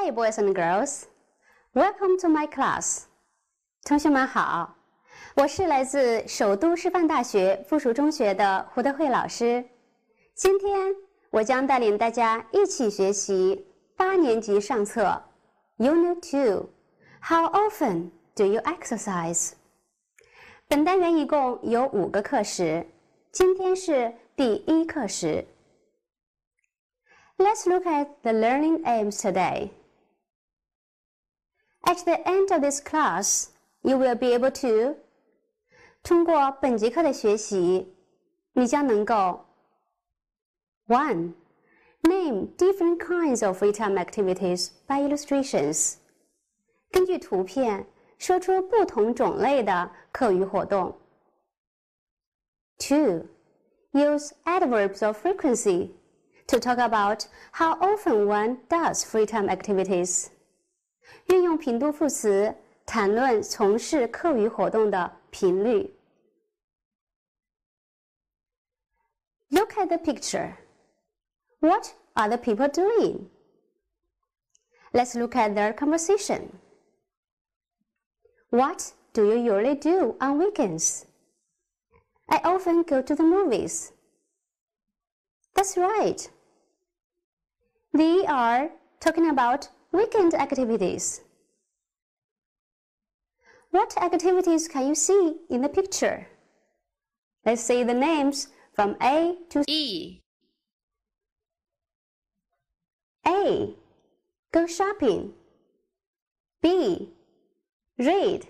Hi, boys and girls. Welcome to my class. 同学们好，我是来自首都师范大学附属中学的胡德慧老师。今天我将带领大家一起学习八年级上册 Unit Two. How often do you exercise? 本单元一共有五个课时，今天是第一课时。Let's look at the learning aims today. At the end of this class, you will be able to 通过本节课的学习，你将能够 one name different kinds of free time activities by illustrations 根据图片说出不同种类的课余活动。two use adverbs of frequency to talk about how often one does free time activities. 运用频度副词谈论从事课余活动的频率。Look at the picture. What are the people doing? Let's look at their conversation. What do you usually do on weekends? I often go to the movies. That's right. They are talking about weekend activities. What activities can you see in the picture? Let's see the names from A to E. A. Go shopping. B. Read.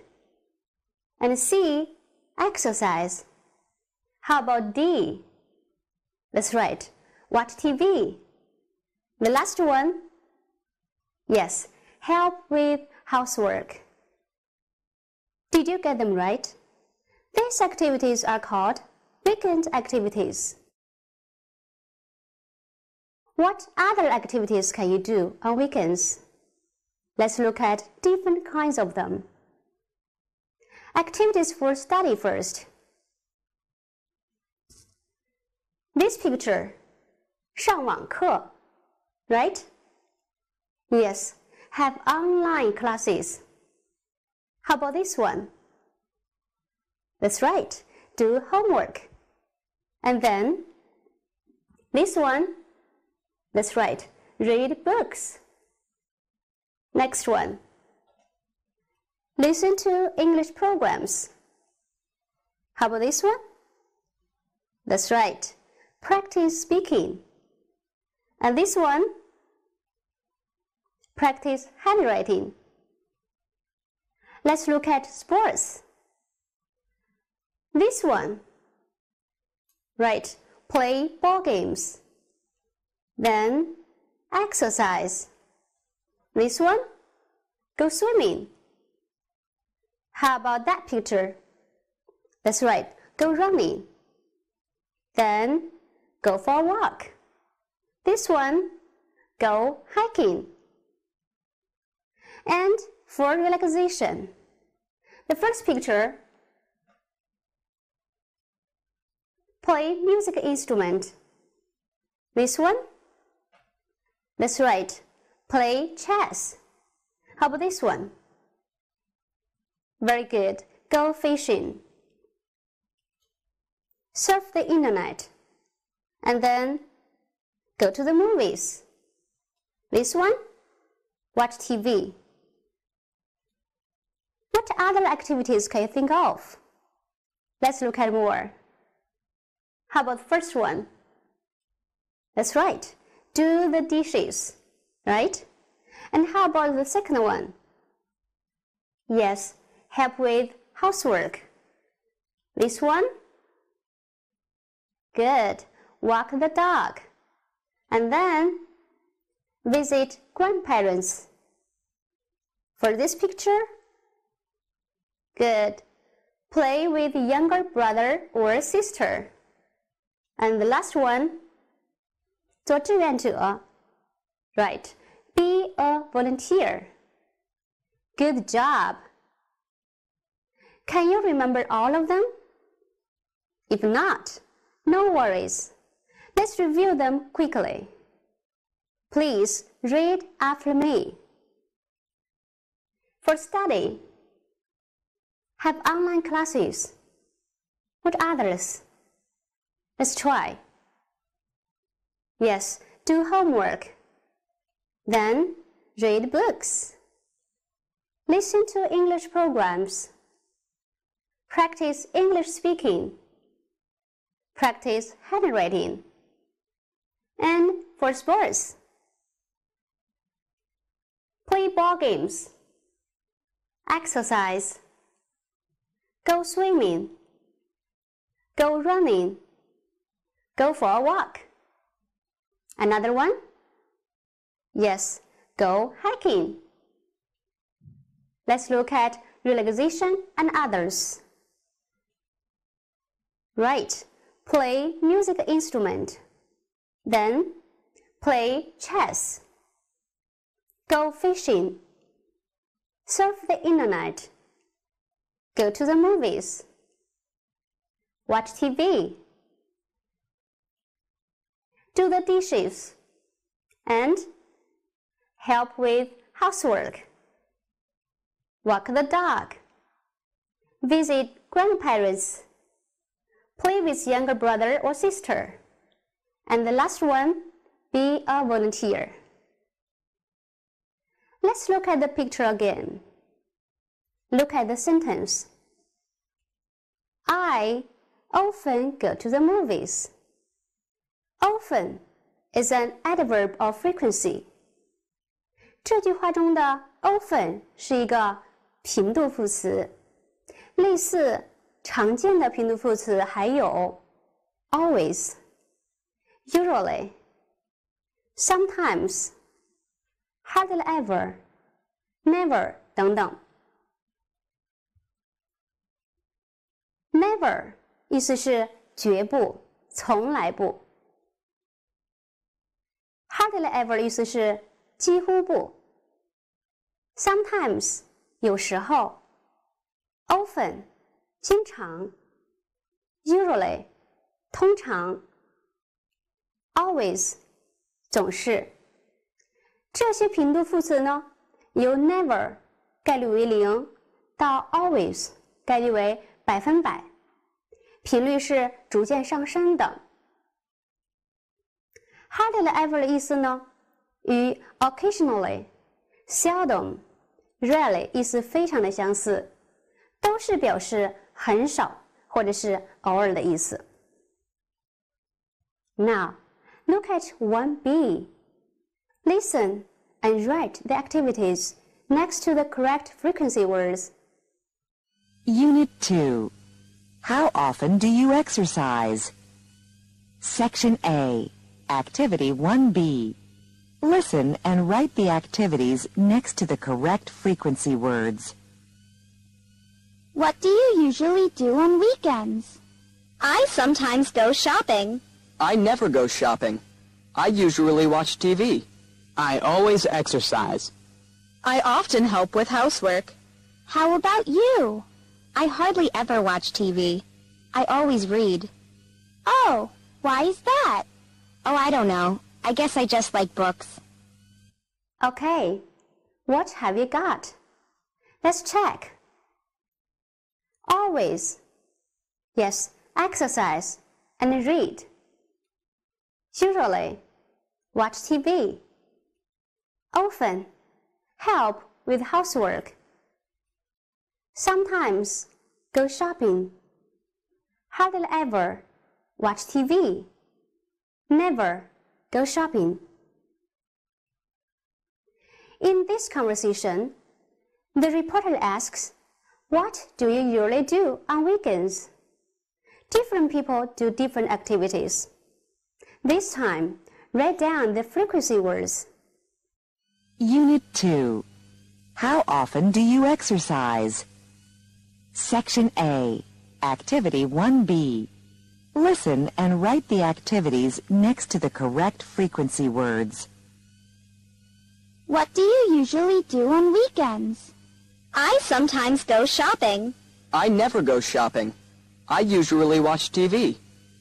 And C. Exercise. How about D? That's right. Watch TV. The last one? Yes, help with housework. Did you get them right? These activities are called weekend activities. What other activities can you do on weekends? Let's look at different kinds of them. Activities for study first. This picture, 上网课 right? Yes, have online classes. How about this one? That's right, do homework. And then this one, that's right, read books. Next one, listen to English programs. How about this one? That's right, practice speaking. And this one, practice handwriting. Let's look at sports. This one, right, play ball games. Then exercise. This one, go swimming. How about that picture? That's right, go running. Then go for a walk. This one, go hiking. And for relaxation, the first picture, play music instrument. This one, that's right, play chess. How about this one? Very good, go fishing. Surf the internet. And then Go to the movies. This one? Watch TV. What other activities can you think of? Let's look at more. How about the first one? That's right. Do the dishes, right? And how about the second one? Yes, help with housework. This one? Good. Walk the dog and then visit grandparents. For this picture, good. Play with younger brother or sister. And the last one, 做志愿者. Right. Be a volunteer. Good job. Can you remember all of them? If not, no worries. Let's review them quickly. Please read after me. For study. have online classes. What others? Let's try. Yes, do homework. Then read books. Listen to English programs. Practice English speaking. Practice handwriting. And for sports, play ball games, exercise, go swimming, go running, go for a walk. Another one? Yes, go hiking. Let's look at relaxation and others. Right, play music instrument. Then play chess. Go fishing. Surf the internet. Go to the movies. Watch TV. Do the dishes. And help with housework. Walk the dog. Visit grandparents. Play with younger brother or sister. And the last one, be a volunteer. Let's look at the picture again. Look at the sentence. I often go to the movies. Often is an adverb of frequency. 这句话中的 often 是一个频度副词，类似常见的频度副词还有 always、usually、sometimes、hardly ever、never 等等。 Never 意思是绝不、从来不。Hardly ever 意思是几乎不。Sometimes 有时候。Often 经常。Usually 通常。Always 总是。这些频度副词呢，由 never 概率为零到 always 概率为百分百，频率是逐渐上升的。Hardly ever 的意思呢，与 occasionally、seldom、rarely 意思非常的相似，都是表示很少或者是偶尔的意思。Now, look at one B. Listen and write the activities next to the correct frequency words. Unit 2. How often do you exercise? Section A. Activity 1B. Listen and write the activities next to the correct frequency words. What do you usually do on weekends? I sometimes go shopping. I never go shopping. I usually watch TV. I always exercise. I often help with housework. How about you? I hardly ever watch TV. I always read. Oh, why is that? Oh, I don't know. I guess I just like books. Okay, what have you got? Let's check. Always. Yes, exercise and read. Usually, watch TV. Often, help with housework. Sometimes, go shopping. Hardly ever, watch TV. Never, go shopping. In this conversation, the reporter asks, What do you usually do on weekends? Different people do different activities. This time, write down the frequency words. Unit 2. How often do you exercise? Section A. Activity 1B. Listen and write the activities next to the correct frequency words. What do you usually do on weekends? I sometimes go shopping. I never go shopping. I usually watch TV.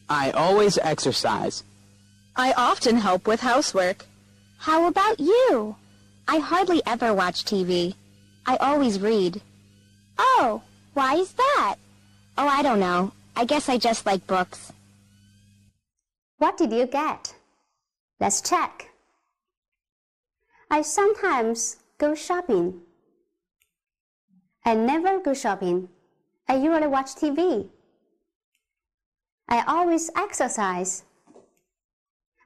I always exercise. I often help with housework. How about you? I hardly ever watch TV. I always read. Oh, why is that? Oh, I don't know. I guess I just like books. What did you get? Let's check. I sometimes go shopping. I never go shopping. I usually watch TV. I always exercise.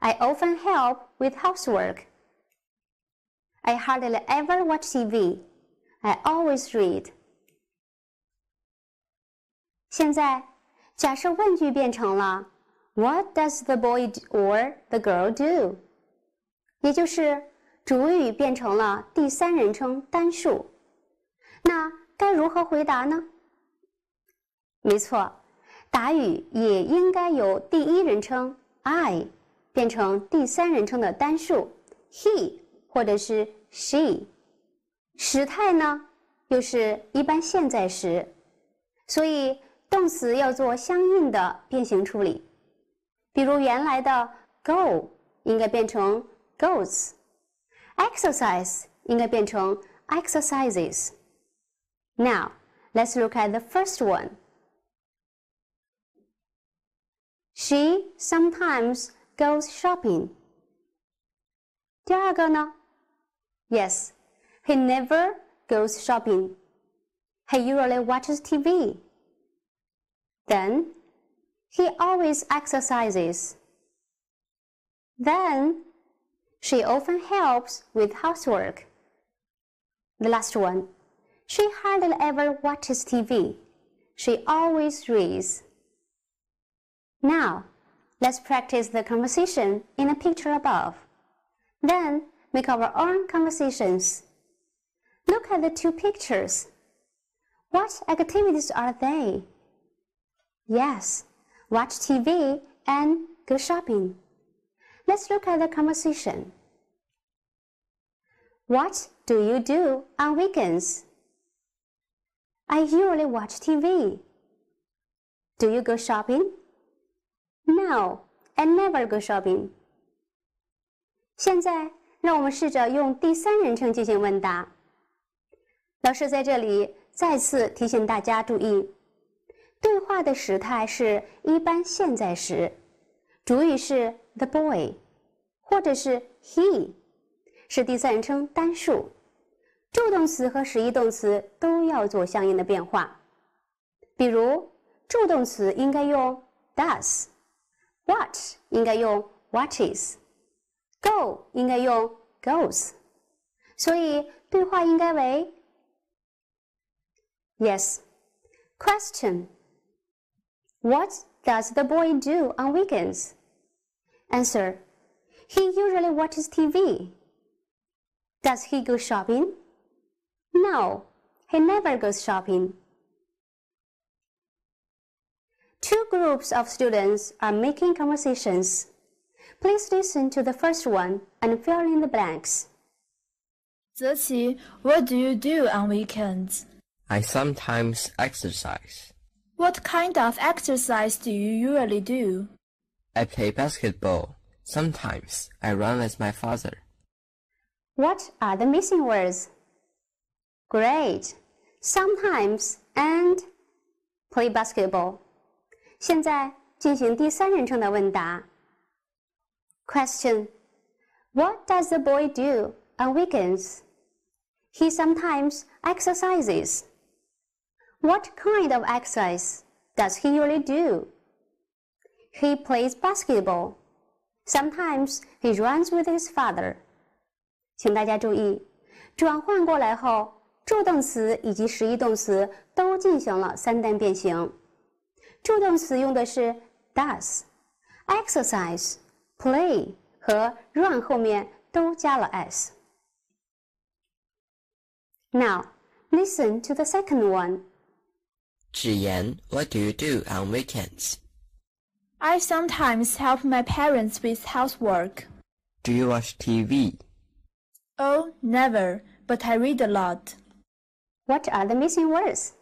I often help with housework. I hardly ever watch TV. I always read. 现在，假设问句变成了 What does the boy or the girl do？也就是主语变成了第三人称单数。那该如何回答呢？没错，答语也应该由第一人称 I 变成第三人称的单数 he 或者是 she。时态呢，又是一般现在时，所以。动词要做相应的变形处理，比如原来的 go 应该变成 goes，exercise 应该变成 exercises。Now let's look at the first one. She sometimes goes shopping. 第二个呢？Yes, he never goes shopping. He usually watches TV. Then, he always exercises. Then, she often helps with housework. The last one, she hardly ever watches TV. She always reads. Now, let's practice the conversation in the picture above. Then, make our own conversations. Look at the two pictures. What activities are they? Yes, watch TV and go shopping. Let's look at the conversation. What do you do on weekends? I usually watch TV. Do you go shopping? No, I never go shopping. 现在，让我们试着用第三人称进行问答。老师在这里再次提醒大家注意， 对话的时态是一般现在时，主语是 the boy，或者是 he，是第三人称单数，助动词和实义动词都要做相应的变化。比如，助动词应该用 does，watch 应该用 watches，go 应该用 goes，所以对话应该为 yes，question。What does the boy do on weekends? Answer. He usually watches TV. Does he go shopping? No, he never goes shopping. Two groups of students are making conversations. Please listen to the first one and fill in the blanks. 泽奇, what do you do on weekends? I sometimes exercise. What kind of exercise do you usually do? I play basketball. Sometimes I run with my father. What are the missing words? Great. Sometimes and play basketball. 现在进行第三人称的问答。Question. What does the boy do on weekends? He sometimes exercises. What kind of exercise does he usually do? He plays basketball. Sometimes he runs with his father. 请大家注意，转换过来后，助动词以及实义动词都进行了三单变形。助动词用的是 does，exercise、play 和 run 后面都加了 s。Now listen to the second one. Zhiyan, what do you do on weekends? I sometimes help my parents with housework. Do you watch TV? Oh, never, but I read a lot. What are the missing words?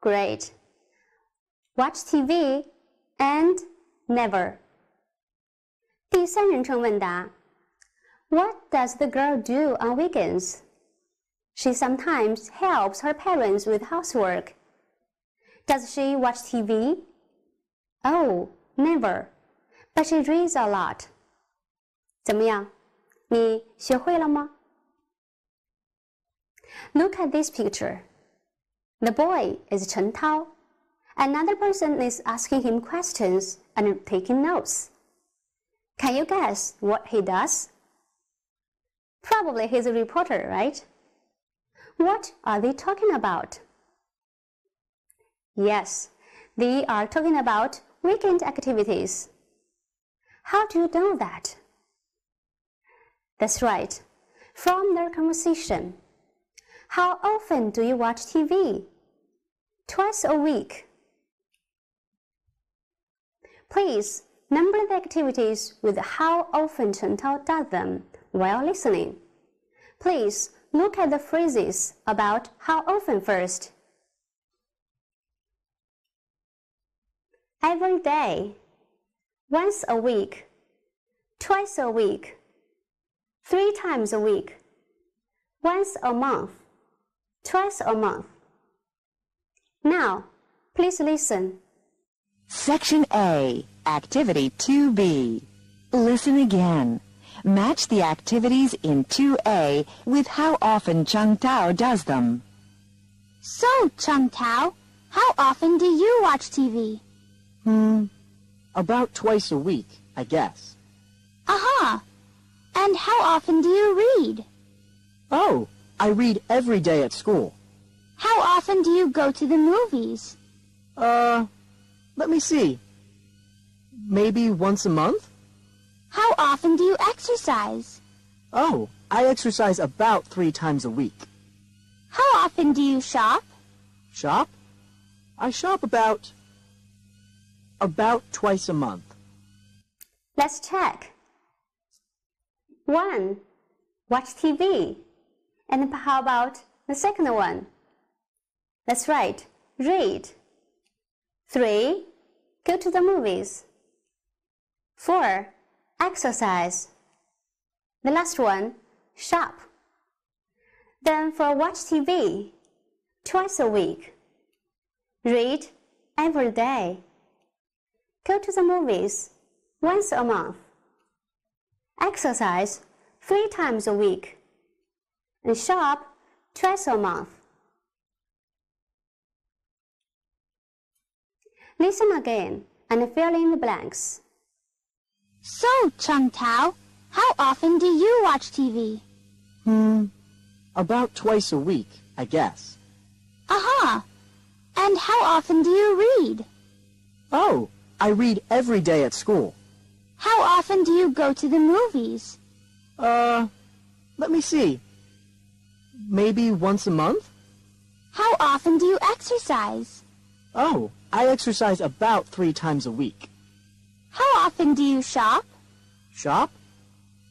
Great. Watch TV and never. 第三人称问答 What does the girl do on weekends? She sometimes helps her parents with housework. Does she watch TV? Oh, never. But she reads a lot. 怎么样？你学会了吗？Look at this picture. The boy is Chen Tao. Another person is asking him questions and taking notes. Can you guess what he does? Probably he's a reporter, right? What are they talking about? Yes, they are talking about weekend activities. How do you know that? That's right, from their conversation. How often do you watch TV? Twice a week. Please number the activities with how often Chen Tao does them while listening. Please look at the phrases about how often first. Every day, once a week, twice a week, three times a week, once a month, twice a month. Now, please listen. Section A, Activity 2B. Listen again. Match the activities in 2A with how often Chung Tao does them. So, Chung Tao, how often do you watch TV? Hmm, about twice a week, I guess. Uh-huh. And how often do you read? Oh, I read every day at school. How often do you go to the movies? Uh, let me see. Maybe once a month? How often do you exercise? Oh, I exercise about three times a week. How often do you shop? Shop? I shop about... about twice a month. Let's check. 1. Watch TV. And how about the second one? That's right, read. 3. Go to the movies. 4. Exercise. The last one, shop. Then for watch TV, twice a week. Read every day. Go to the movies once a month. Exercise three times a week. And shop twice a month. Listen again and fill in the blanks. So, Chung Tao, how often do you watch TV? Hmm, about twice a week, I guess. Uh-huh. And how often do you read? Oh, I read every day at school. How often do you go to the movies? Uh, let me see. Maybe once a month? How often do you exercise? Oh, I exercise about three times a week. How often do you shop? Shop?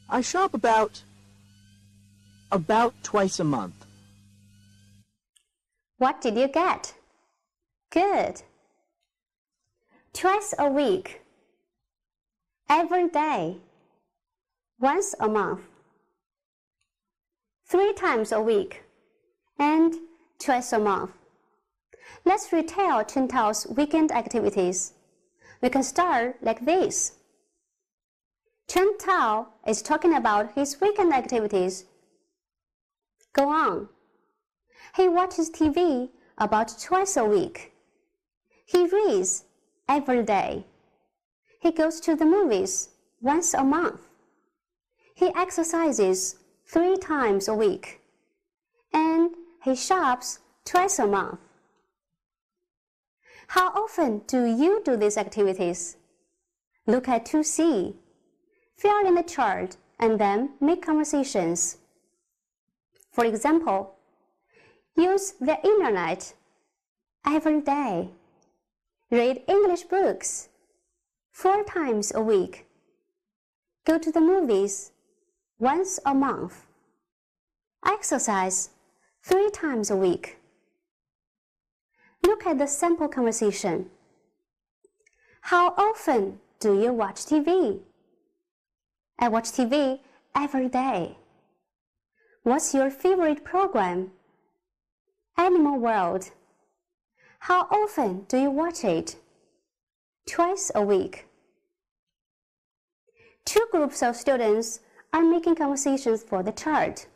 I shop about... about twice a month. What did you get? Good. Twice a week. Every day. Once a month. Three times a week. And twice a month. Let's retell Chen Tao's weekend activities. We can start like this. Chen Tao is talking about his weekend activities. Go on. He watches TV about twice a week. He reads every day. He goes to the movies once a month. He exercises three times a week. And he shops twice a month. How often do you do these activities? Look at 2C. Fill in the chart and then make conversations. For example, use the internet every day. Read English books four times a week. Go to the movies once a month. Exercise three times a week. Look at the sample conversation. How often do you watch TV? I watch TV every day. What's your favorite program? Animal World. How often do you watch it? Twice a week. Two groups of students are making conversations for the chart.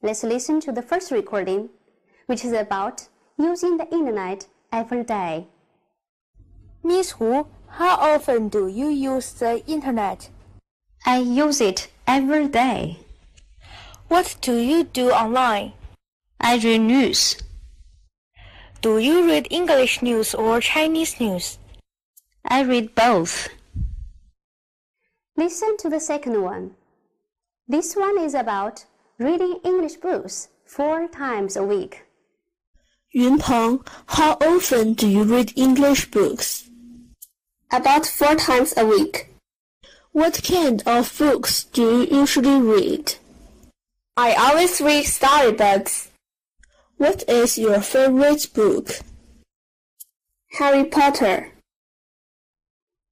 Let's listen to the first recording, which is about using the internet every day. Miss Hu, how often do you use the internet? I use it every day. What do you do online? I read news. Do you read English news or Chinese news? I read both. Listen to the second one. This one is about reading English books four times a week. Yunpeng, how often do you read English books? About four times a week. What kind of books do you usually read? I always read storybooks. What is your favorite book? Harry Potter.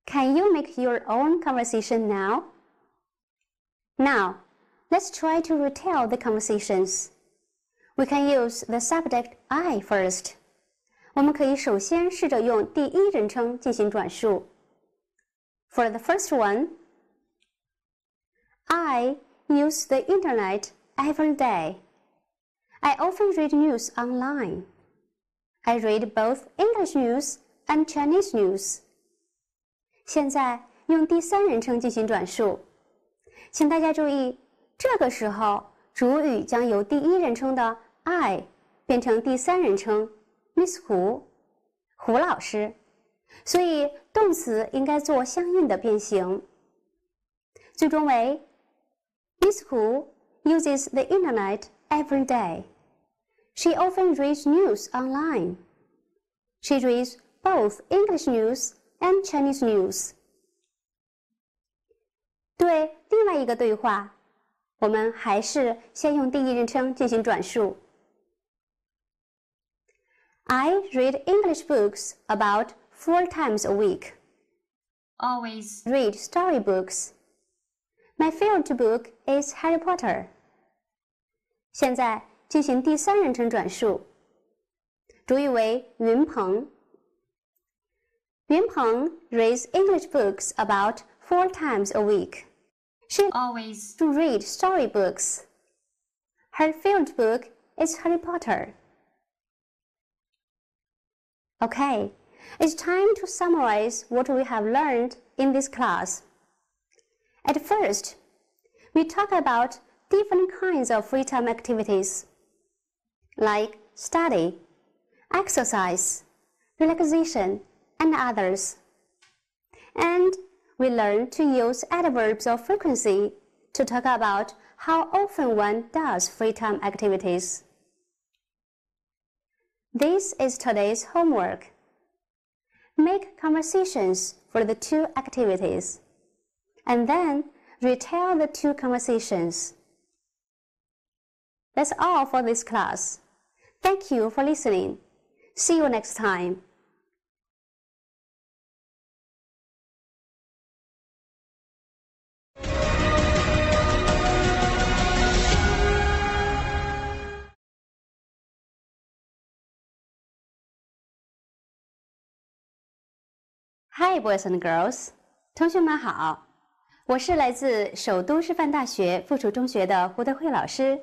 Can you make your own conversation now? Now, let's try to retell the conversations. We can use the subject I first. 我们可以首先试着用第一人称进行转述。For the first one, I use the internet every day. I often read news online. I read both English news and Chinese news. 现在用第三人称进行转述，请大家注意，这个时候主语将由第一人称的 I 变成第三人称 Miss 胡，胡老师，所以动词应该做相应的变形，最终为 Miss Hu uses the internet every day. She often reads news online. She reads both English news and Chinese news. 对另外一个对话，我们还是先用第一人称进行转述。I read English books about four times a week. Always read storybooks. My favorite book is Harry Potter. 现在进行第三人称转述，主语为云鹏。云鹏 reads English books about four times a week. She always to read storybooks. Her favorite book is Harry Potter. Okay, it's time to summarize what we have learned in this class. At first, we talk about different kinds of free time activities like study, exercise, relaxation, and others. And we learn to use adverbs of frequency to talk about how often one does free time activities. This is today's homework. Make conversations for the two activities, and then retell the two conversations. That's all for this class. Thank you for listening. See you next time. 嗨，boys and girls，同学们好，我是来自首都师范大学附属中学的胡德慧老师。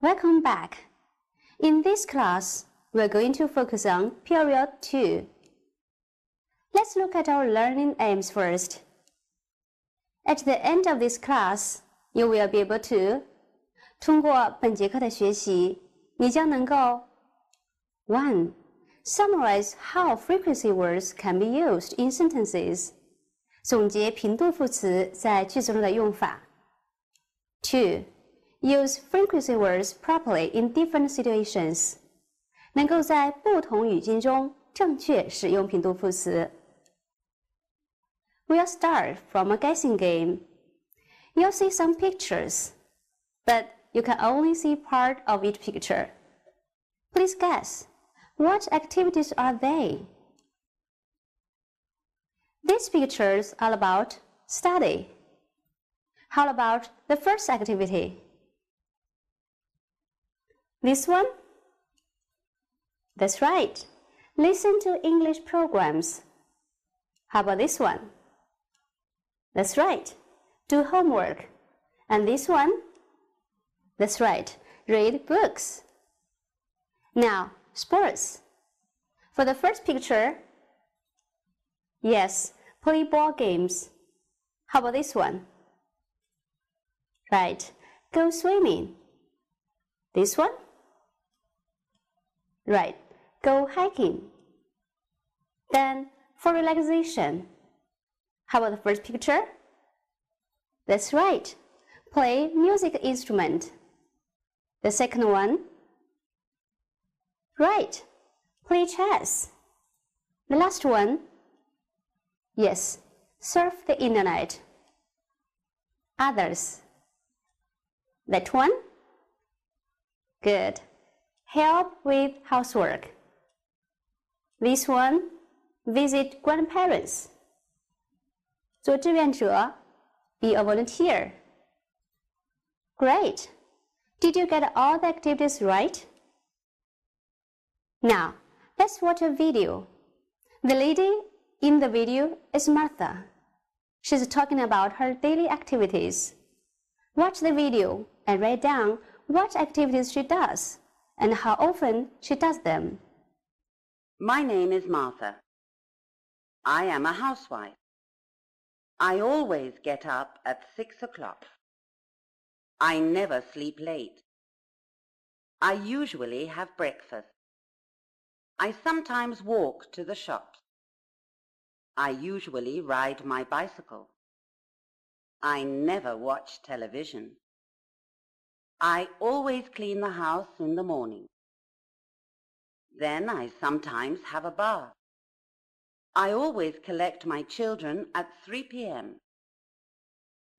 Welcome back. In this class, we're going to focus on period two. Let's look at our learning aims first. At the end of this class, you will be able to 通过本节课的学习，你将能够 one Summarize how frequency words can be used in sentences. 总结频度副词在句子中的用法。Two, use frequency words properly in different situations. 能够在不同语境中正确使用频度副词。We'll start from a guessing game. You'll see some pictures, but you can only see part of each picture. Please guess. What activities are they? These pictures are about study. How about the first activity? This one? That's right. Listen to English programs. How about this one? That's right. Do homework. And this one? That's right. Read books. Now, sports. For the first picture, yes, play ball games. How about this one? Right, go swimming. This one? Right, go hiking. Then, for relaxation, how about the first picture? That's right, play music instrument. The second one? Right, play chess. The last one? Yes, surf the internet. Others? That one? Good Help with housework. This one? Visit grandparents. 做志愿者 Be a volunteer. Great. Did you get all the activities right? Now, let's watch a video. The lady in the video is Martha. She's talking about her daily activities. Watch the video and write down what activities she does and how often she does them. My name is Martha. I am a housewife. I always get up at six o'clock. I never sleep late. I usually have breakfast. I sometimes walk to the shops. I usually ride my bicycle. I never watch television. I always clean the house in the morning. Then I sometimes have a bath. I always collect my children at 3 p.m.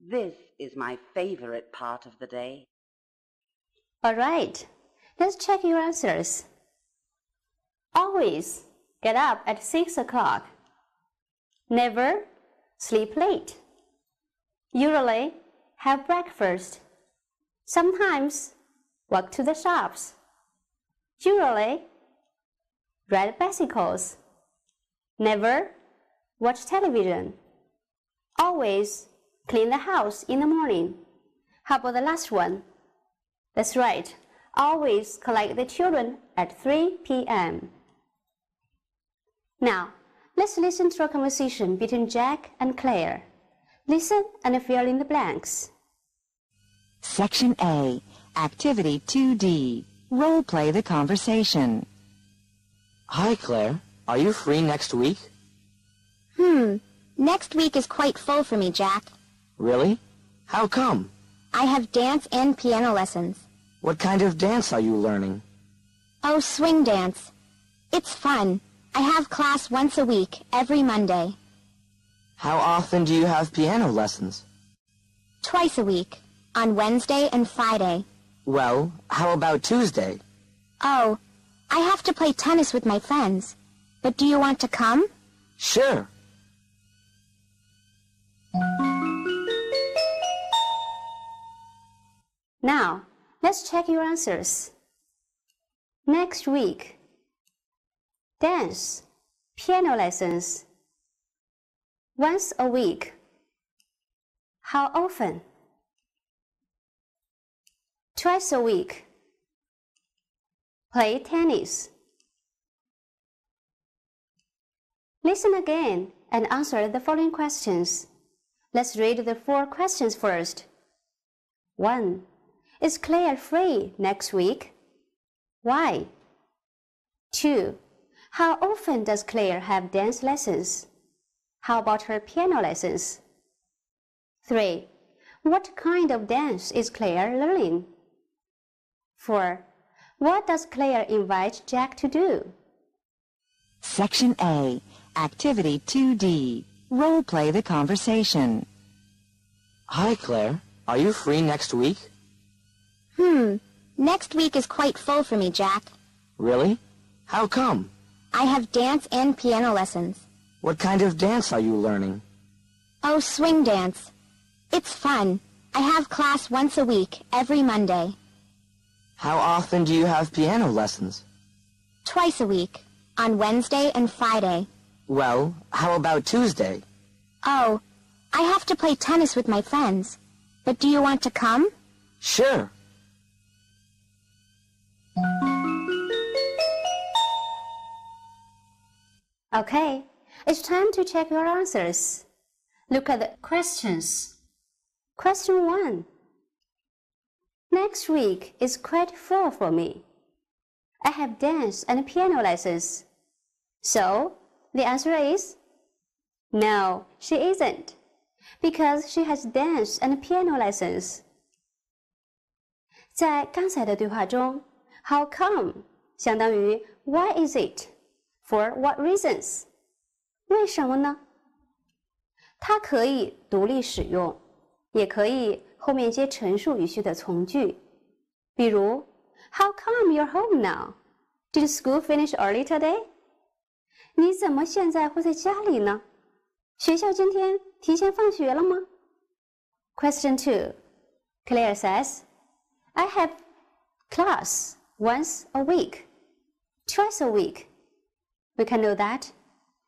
This is my favorite part of the day. All right, let's check your answers. Always get up at 6 o'clock. Never sleep late. Usually have breakfast. Sometimes walk to the shops. Usually ride bicycles. Never watch television. Always clean the house in the morning. How about the last one? That's right. Always collect the children at 3 p.m. Now, let's listen to a conversation between Jack and Claire. Listen and fill in the blanks. Section A, Activity 2D. Role play the conversation. Hi, Claire. Are you free next week? Hmm. Next week is quite full for me, Jack. Really? How come? I have dance and piano lessons. What kind of dance are you learning? Oh, swing dance. It's fun. I have class once a week, every Monday. How often do you have piano lessons? Twice a week, on Wednesday and Friday. Well, how about Tuesday? Oh, I have to play tennis with my friends. But do you want to come? Sure. Now, let's check your answers. Next week, dance, piano lessons. Once a week. How often? Twice a week. Play tennis. Listen again and answer the following questions. Let's read the four questions first. 1. Is Claire free next week? Why? 2. How often does Claire have dance lessons? How about her piano lessons? 3. What kind of dance is Claire learning? 4. What does Claire invite Jack to do? Section A, Activity 2D. Role play the conversation. Hi, Claire. Are you free next week? Hmm. Next week is quite full for me, Jack. Really? How come? I have dance and piano lessons. What kind of dance are you learning? Oh, swing dance. It's fun. I have class once a week, every Monday. How often do you have piano lessons? Twice a week, on Wednesday and Friday. Well, how about Tuesday? Oh, I have to play tennis with my friends. But do you want to come? Sure. Okay, it's time to check your answers. Look at the questions. Question 1. Next week is quite full for me. I have dance and piano lessons. So, the answer is no, she isn't, because she has dance and piano lessons. 在刚才的对话中，How come 相当于 Why is it? For what reasons? 为什么呢？它可以独立使用，也可以 后面接陈述语序的从句。比如，How come you're home now? Did school finish early today? 你怎么现在会在家里呢？学校今天提前放学了吗？Question two. Claire says, I have class once a week, twice a week. We can know that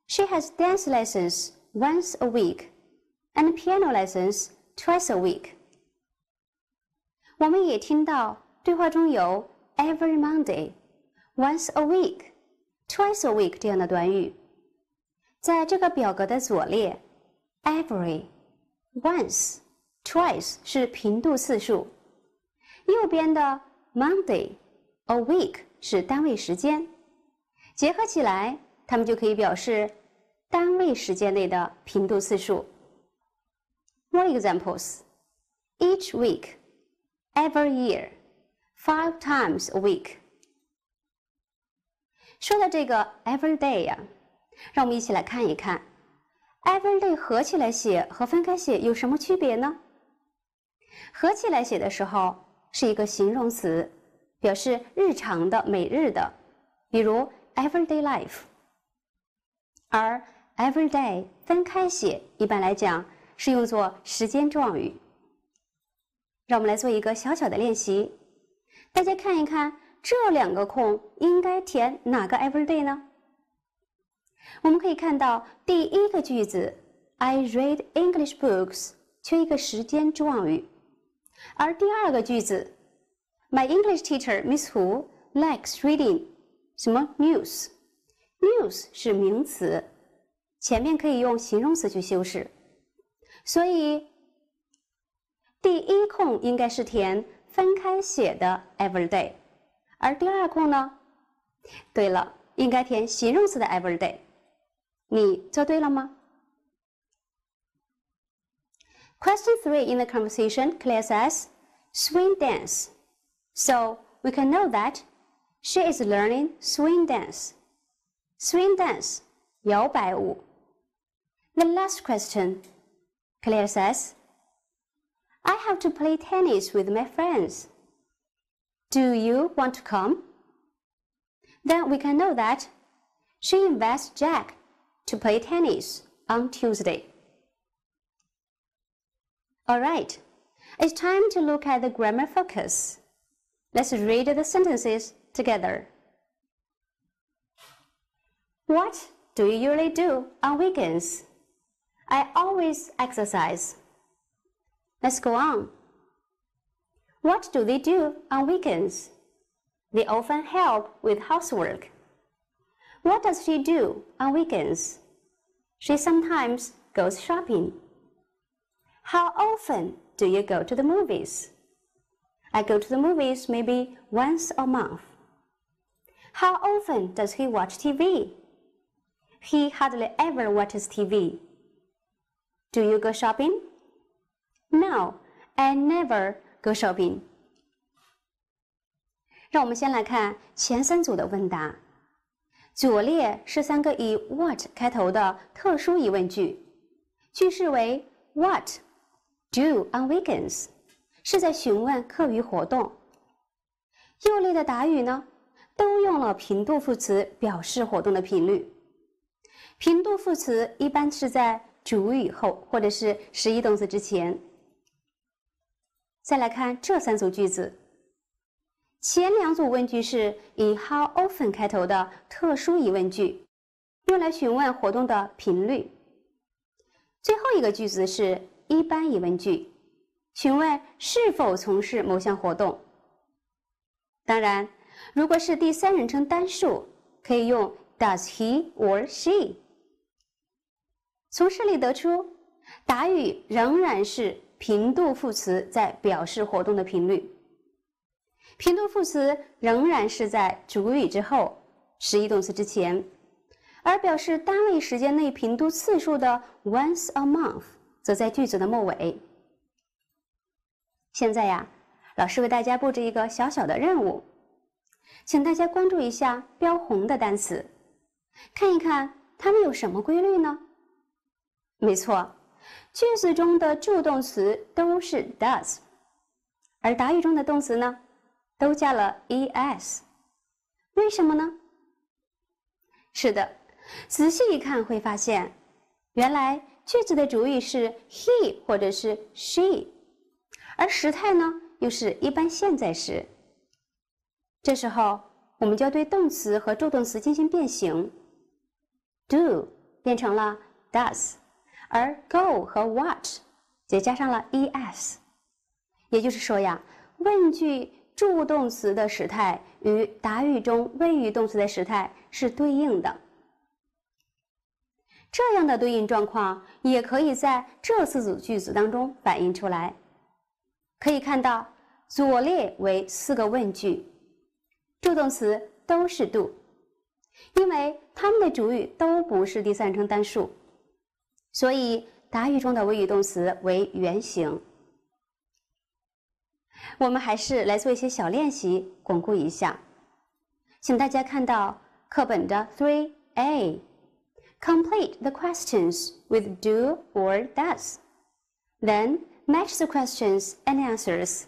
she has dance lessons once a week and piano lessons twice a week. 我们也听到对话中有 every Monday, once a week, twice a week 这样的短语。在这个表格的左列，every、once、twice 是频度次数，右边的 Monday、a week 是单位时间，结合起来，它们就可以表示单位时间内的频度次数。More examples: each week, every year, five times a week。说到这个 every day 呀。让我们一起来看一看，everyday 合起来写和分开写有什么区别呢？合起来写的时候是一个形容词，表示日常的、每日的，比如 everyday life。而 everyday 分开写，一般来讲是用作时间状语。让我们来做一个小小的练习，大家看一看这两个空应该填哪个 everyday 呢？我们可以看到第一个句子，I read English books，缺一个时间状语，而第二个句子，My English teacher Miss Hu likes reading 什么？news，news 是名词，前面可以用形容词去修饰，所以第一空应该是填分开写的 everyday，而第二空呢，对了，应该填形容词的 everyday。你做对了吗？Question three in the conversation, Claire says, swing dance. So we can know that she is learning swing dance. Swing dance, 摇摆舞. The last question, Claire says, I have to play tennis with my friends. Do you want to come? Then we can know that she invites Jack to play tennis on Tuesday. Alright, it's time to look at the grammar focus. Let's read the sentences together. What do you usually do on weekends? I always exercise. Let's go on. What do they do on weekends? They often help with housework. What does she do on weekends? She sometimes goes shopping. How often do you go to the movies? I go to the movies maybe once a month. How often does he watch TV? He hardly ever watches TV. Do you go shopping? Now i never go shopping. 让我们先来看前三组的问答。左列是三个以 what 开头的特殊疑问句，句式为 What do on weekends？是在询问课余活动。右列的答语呢，都用了频度副词表示活动的频率。频度副词一般是在主语后或者是实义动词之前。再来看这三组句子，前两组问句是以 how often 开头的特殊疑问句，用来询问活动的频率。最后一个句子是一般疑问句，询问是否从事某项活动。当然，如果是第三人称单数，可以用 Does he or she？从这里得出，答语仍然是频度副词在表示活动的频率。频度副词仍然是在主语之后，实义动词之前，而表示单位时间内频度次数的 once a month 则在句子的末尾。现在呀，老师为大家布置一个小小的任务，请大家关注一下标红的单词，看一看它们有什么规律呢？没错，句子中的助动词都是 does，而答语中的动词呢，都加了 es。为什么呢？是的，仔细一看会发现，原来句子的主语是 he 或者是 she，而时态呢又是一般现在时。这时候，我们就要对动词和助动词进行变形，do 变成了 does。而 go 和 watch 则加上了 es，也就是说呀，问句助动词的时态与答语中谓语动词的时态是对应的。这样的对应状况也可以在这四组句子当中反映出来。可以看到，左列为四个问句，助动词都是 do，因为它们的主语都不是第三人称单数。所以，答语中的谓语动词为原形。我们还是来做一些小练习，巩固一下。请大家看到课本的 Three A，complete the questions with do or does，then match the questions and answers。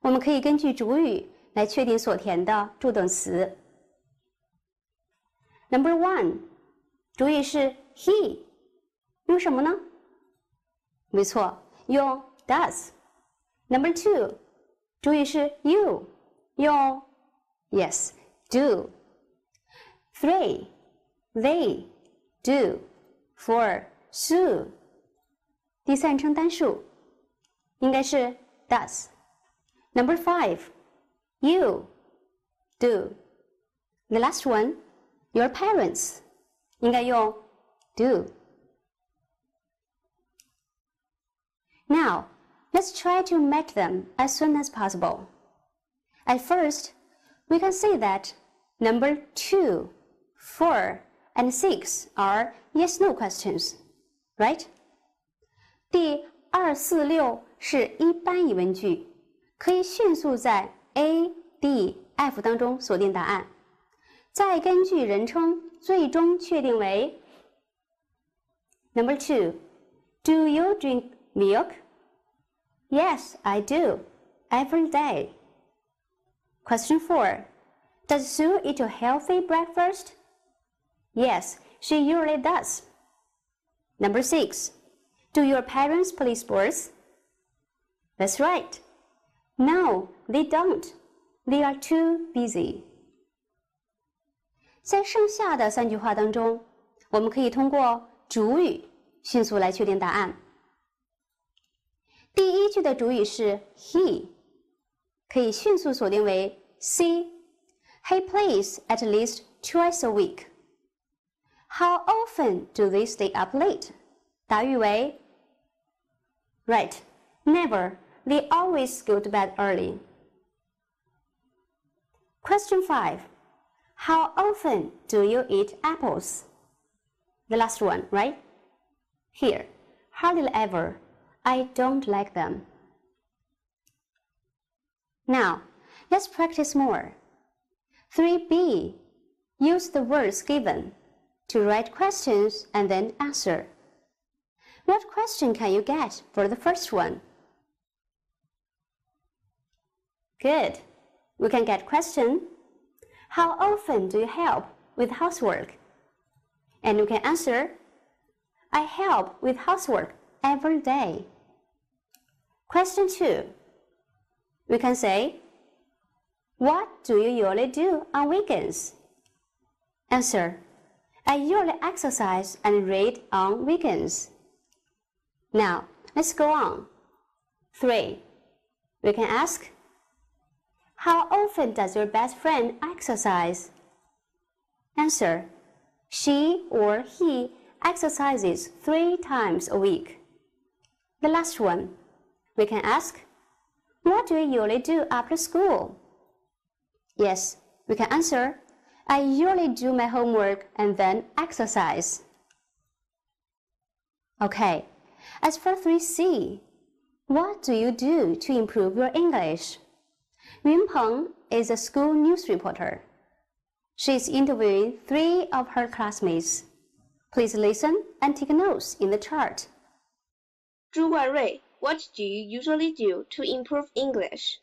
我们可以根据主语来确定所填的助动词。Number one，主语是 he。 用什么呢？没错，用 does。Number two，主语是 you，用 yes do。Three, they do for Sue。第三人称单数应该是 does。Number five, you do。The last one, your parents 应该用 do。 Now, let's try to make them as soon as possible. At first, we can say that number 2, 4, and 6 are yes-no questions, right? 第二、四、六是一般疑问句，可以迅速在 A、D、F 当中锁定答案，再根据人称最终确定为 Number two, do you drink Milk? Yes, I do. Every day. Question 4. Does Sue eat a healthy breakfast? Yes, she usually does. Number 6. Do your parents play sports? That's right. No, they don't. They are too busy. 在剩下的三句话当中，我们可以通过主语迅速来确定答案。 第一句的主语是 he，可以迅速锁定为 C。He plays at least twice a week. How often do they stay up late? 答语为 Right, never. They always go to bed early. Question 5. How often do you eat apples? The last one, right? Here, hardly ever. I don't like them. Now, let's practice more. 3b. Use the words given to write questions and then answer. What question can you get for the first one? Good. We can get question. How often do you help with housework? And you can answer, I help with housework every day. Question 2. We can say, What do you usually do on weekends? Answer. I usually exercise and read on weekends. Now, let's go on. 3. We can ask, How often does your best friend exercise? Answer. She or he exercises three times a week. The last one. We can ask, What do you usually do after school? Yes, we can answer, I usually do my homework and then exercise. Okay, as for 3C, what do you do to improve your English? Yun Peng is a school news reporter. She is interviewing three of her classmates. Please listen and take notes in the chart. Zhu Guanrui, what do you usually do to improve English?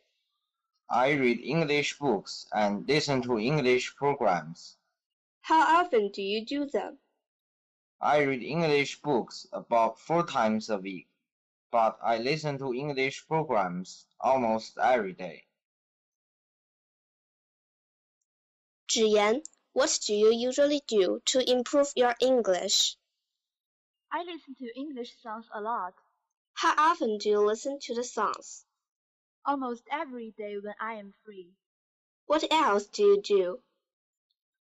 I read English books and listen to English programs. How often do you do them? I read English books about four times a week, but I listen to English programs almost every day. Zhiyan, what do you usually do to improve your English? I listen to English songs a lot. How often do you listen to the songs? almost every day when I am free. What else do you do?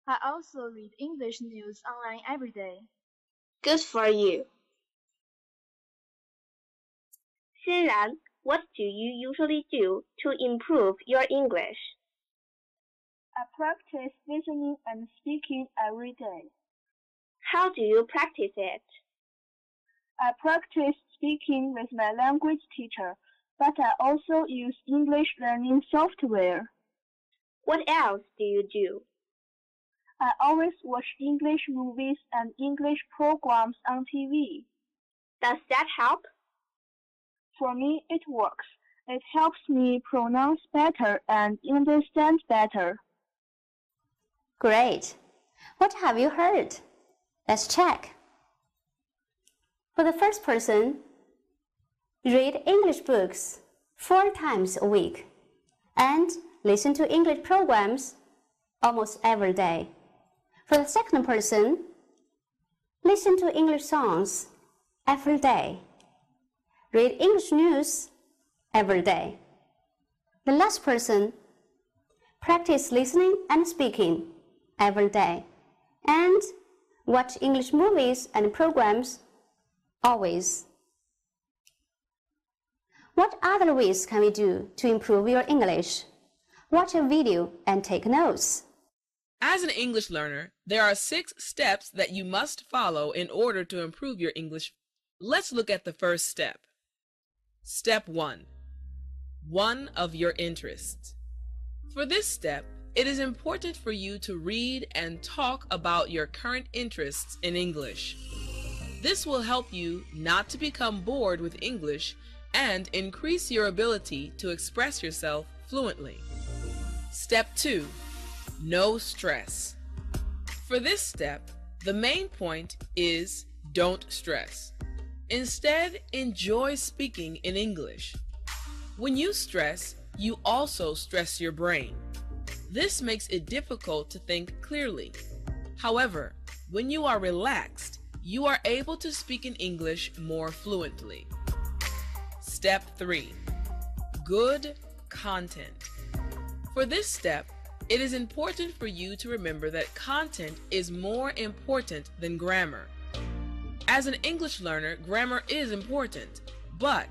I also read English news online every day. Good for you. Xinran, what do you usually do to improve your English? I practice listening and speaking every day. How do you practice it? I practice speaking with my language teacher but I also use English learning software. What else do you do? I always watch English movies and English programs on TV. Does that help? For me, it works. It helps me pronounce better and understand better. Great. What have you heard? Let's check. For the first person, read English books four times a week, and listen to English programs almost every day. For the second person, listen to English songs every day. Read English news every day. The last person, practice listening and speaking every day. And watch English movies and programs always. What other ways can we do to improve your English? Watch a video and take notes. As an English learner, there are six steps that you must follow in order to improve your English. Let's look at the first step. Step 1. One of your interests. For this step, it is important for you to read and talk about your current interests in English. This will help you not to become bored with English and increase your ability to express yourself fluently. Step 2. No stress. For this step, the main point is don't stress. Instead, enjoy speaking in English. When you stress, you also stress your brain. This makes it difficult to think clearly. However, when you are relaxed, you are able to speak in English more fluently. Step 3 Good content. For this step, it is important for you to remember that content is more important than grammar. As an English learner, grammar is important, but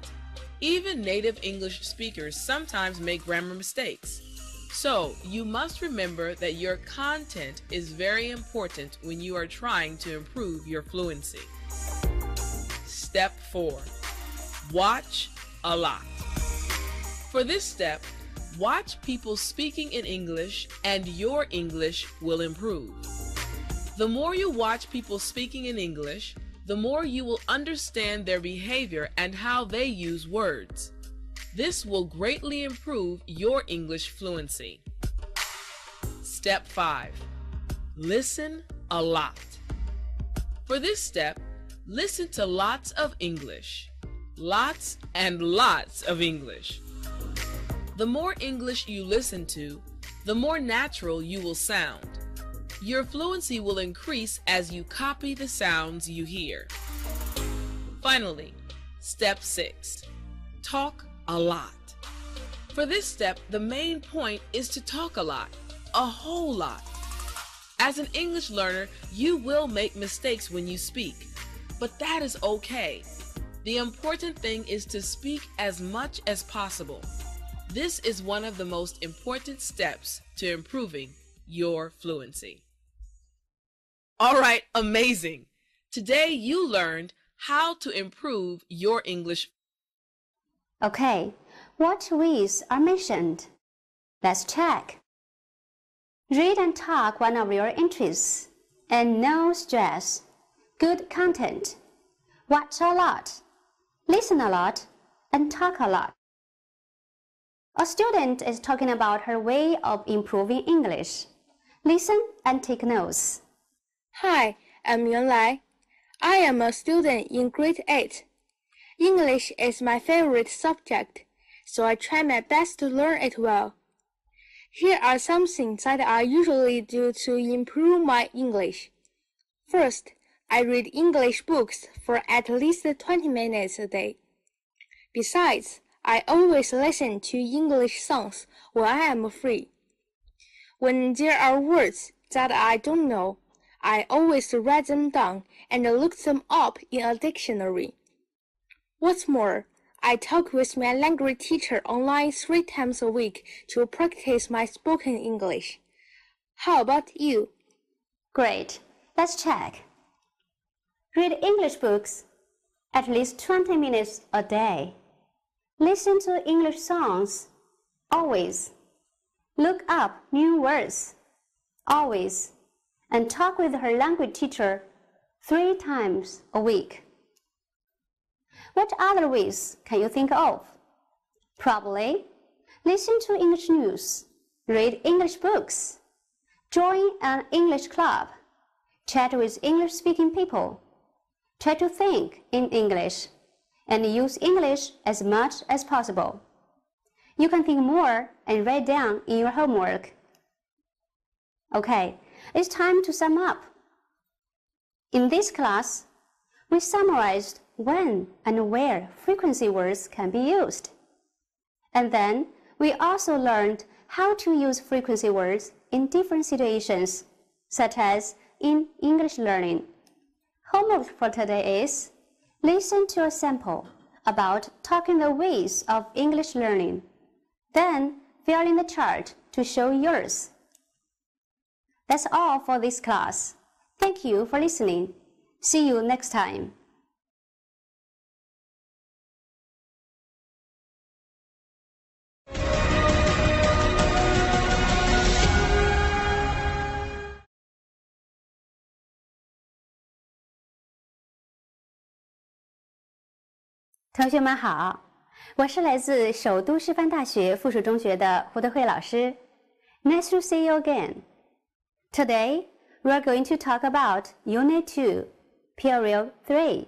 even native English speakers sometimes make grammar mistakes. So, you must remember that your content is very important when you are trying to improve your fluency. Step 4 Watch a lot. For this step, watch people speaking in English and your English will improve. The more you watch people speaking in English, the more you will understand their behavior and how they use words. This will greatly improve your English fluency. Step 5. Listen a lot. For this step, listen to lots of English lots and lots of English. The more English you listen to, the more natural you will sound. Your fluency will increase as you copy the sounds you hear. Finally, step six, talk a lot. For this step, the main point is to talk a lot, a whole lot. As an English learner, you will make mistakes when you speak, but that is okay. The important thing is to speak as much as possible. This is one of the most important steps to improving your fluency. All right, amazing. Today you learned how to improve your English. Okay, what ways are mentioned? Let's check. Read and talk one of your interests, and no stress. Good content. Watch a lot. Listen a lot, and talk a lot. A student is talking about her way of improving English. Listen and take notes. Hi, I'm Yuan Lai. I am a student in grade 8. English is my favorite subject so I try my best to learn it well. Here are some things that I usually do to improve my English. First, I read English books for at least 20 minutes a day. Besides, I always listen to English songs when I am free. When there are words that I don't know, I always write them down and look them up in a dictionary. What's more, I talk with my language teacher online three times a week to practice my spoken English. How about you? Great. Let's check. Read English books at least 20 minutes a day. Listen to English songs always. Look up new words always. And talk with her language teacher three times a week. What other ways can you think of? Probably listen to English news, read English books, join an English club, chat with English speaking people, try to think in English, and use English as much as possible. You can think more and write down in your homework. Okay, it's time to sum up. In this class, we summarized when and where frequency words can be used. And then we also learned how to use frequency words in different situations, such as in English learning. Homework for today is listen to a sample about talking the ways of English learning. Then fill in the chart to show yours. That's all for this class. Thank you for listening. See you next time. 同学们好，我是来自首都师范大学附属中学的胡德慧老师。Nice to see you again. Today we are going to talk about Unit 2, Period 3.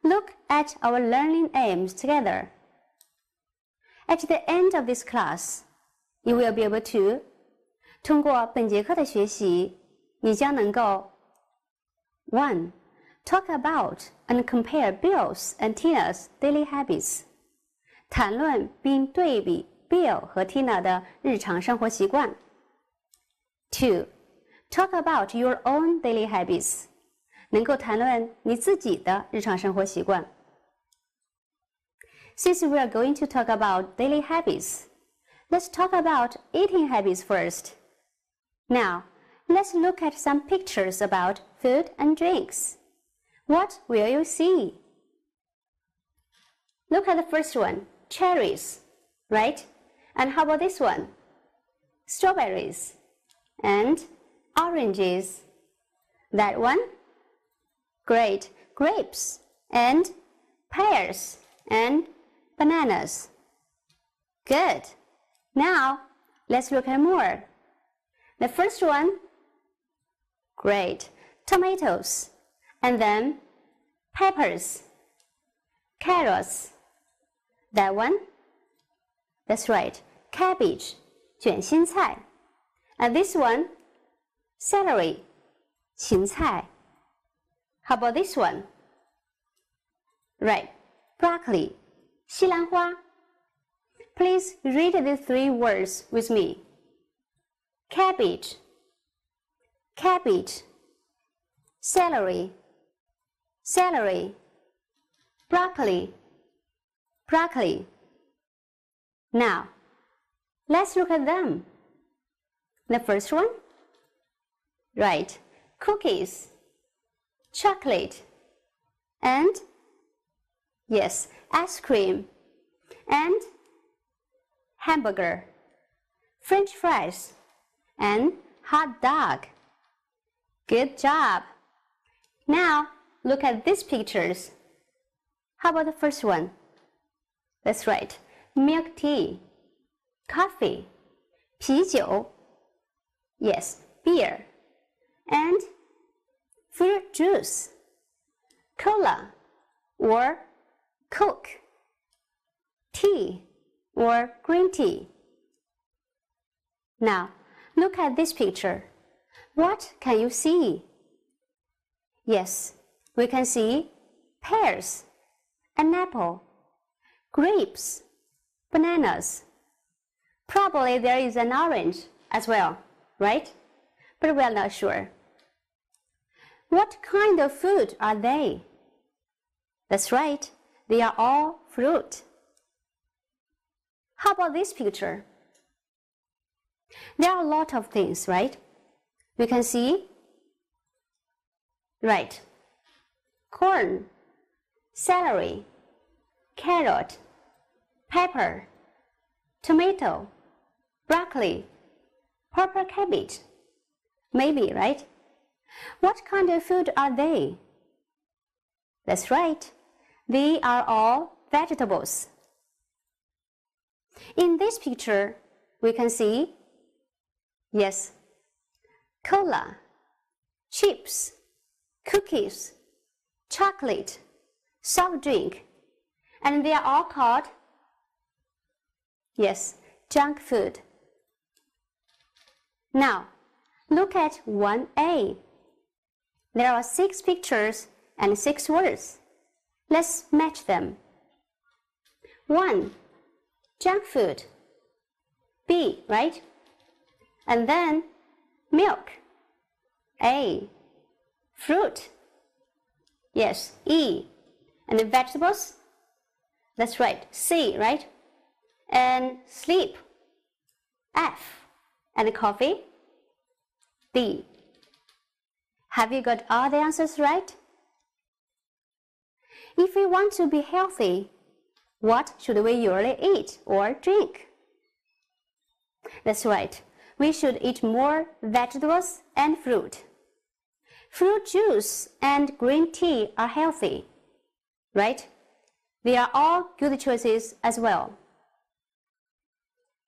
Look at our learning aims together. At the end of this class, you will be able to 通过本节课的学习，你将能够 one talk about and compare Bill's and Tina's daily habits. 谈论并对比 Bill 和 Tina 的日常生活习惯。Two, talk about your own daily habits. 能够谈论你自己的日常生活习惯。Since we are going to talk about daily habits, let's talk about eating habits first. Now, let's look at some pictures about food and drinks. What will you see? Look at the first one, cherries, right? And how about this one? Strawberries and oranges. That one? Great, grapes and pears and bananas. Good. Now, let's look at more. The first one, great, tomatoes and then peppers, carrots. That one? That's right, cabbage, 卷心菜 And this one, celery, 芹菜. How about this one? Right, broccoli, 西兰花. Please read the three words with me. Cabbage, cabbage, celery, celery, broccoli, broccoli. Now, let's look at them. The first one, right, cookies, chocolate, and yes, ice cream, and hamburger, french fries, and hot dog. Good job. Now, look at these pictures. How about the first one? That's right, milk tea, coffee, 啤酒 Yes, beer. And fruit juice, cola, or coke, tea, or green tea. Now, look at this picture. What can you see? Yes, we can see pears, an apple, grapes, bananas. Probably there is an orange as well right? But we are not sure. What kind of food are they? That's right, they are all fruit. How about this picture? There are a lot of things, right? We can see, right, corn, celery, carrot, pepper, tomato, broccoli, Purple cabbage. Maybe, right? What kind of food are they? That's right. They are all vegetables. In this picture, we can see, yes, cola, chips, cookies, chocolate, soft drink, and they are all called, yes, junk food. Now, look at 1A. There are six pictures and six words. Let's match them. 1. Junk food. B, right? And then milk. A. Fruit. Yes, E. And the vegetables? That's right, C, right? And sleep. F. And the coffee? D. Have you got all the answers right? If we want to be healthy, what should we usually eat or drink? That's right, we should eat more vegetables and fruit. Fruit juice and green tea are healthy, right? They are all good choices as well.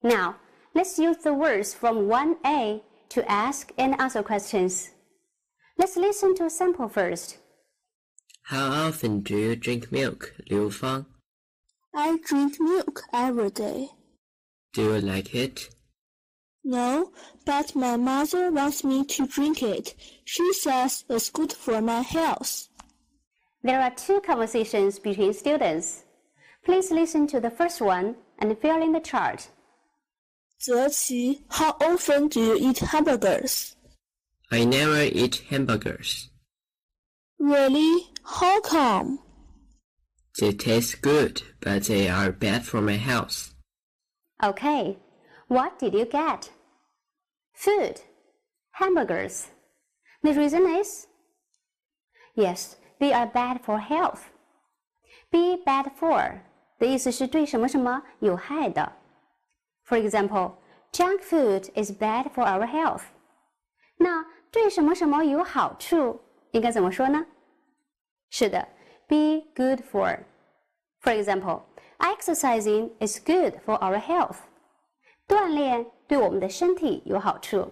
Now, Let's use the words from 1A to ask and answer questions. Let's listen to a sample first. How often do you drink milk, Liu Fang? I drink milk every day. Do you like it? No, but my mother wants me to drink it. She says it's good for my health. There are two conversations between students. Please listen to the first one and fill in the chart. Zeqi, how often do you eat hamburgers? I never eat hamburgers. Really? How come? They taste good, but they are bad for my health. Okay, what did you get? Food, hamburgers. The reason is? Yes, they are bad for health. Be bad for 的意思是对什么什么有害的。for example, junk food is bad for our health. 那对什么什么有好处，应该怎么说呢？是的，be good for. For example, exercising is good for our health. 锻炼 对我们的身体有好处。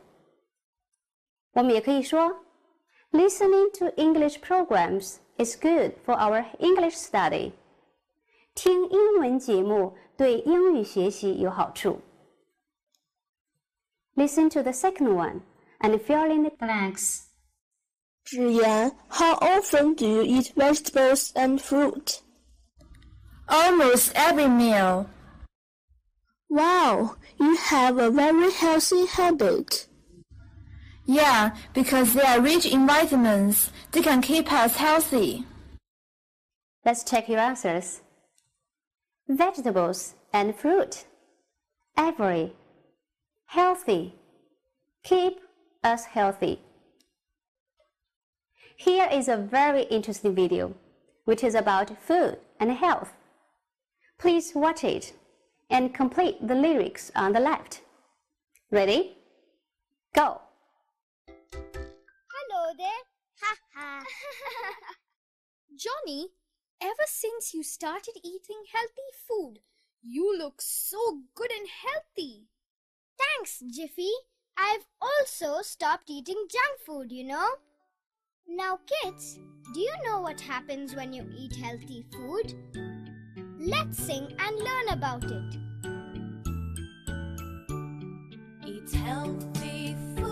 我们也可以说，listening to English programs is good for our English study. 听英文节目对英语学习有好处。 Listen to the second one and fill in the blanks. 芷言, how often do you eat vegetables and fruit? Almost every meal. Wow, you have a very healthy habit. Yeah, because they are rich in vitamins. They can keep us healthy. Let's check your answers. Vegetables and fruit. Every. Healthy. Keep us healthy. Here is a very interesting video, which is about food and health. Please watch it and complete the lyrics on the left. Ready? Go! Hello there! Ha ha! Johnny, ever since you started eating healthy food, you look so good and healthy. Thanks, Jiffy. I've also stopped eating junk food, you know. Now, kids, do you know what happens when you eat healthy food? Let's sing and learn about it. Eat healthy food.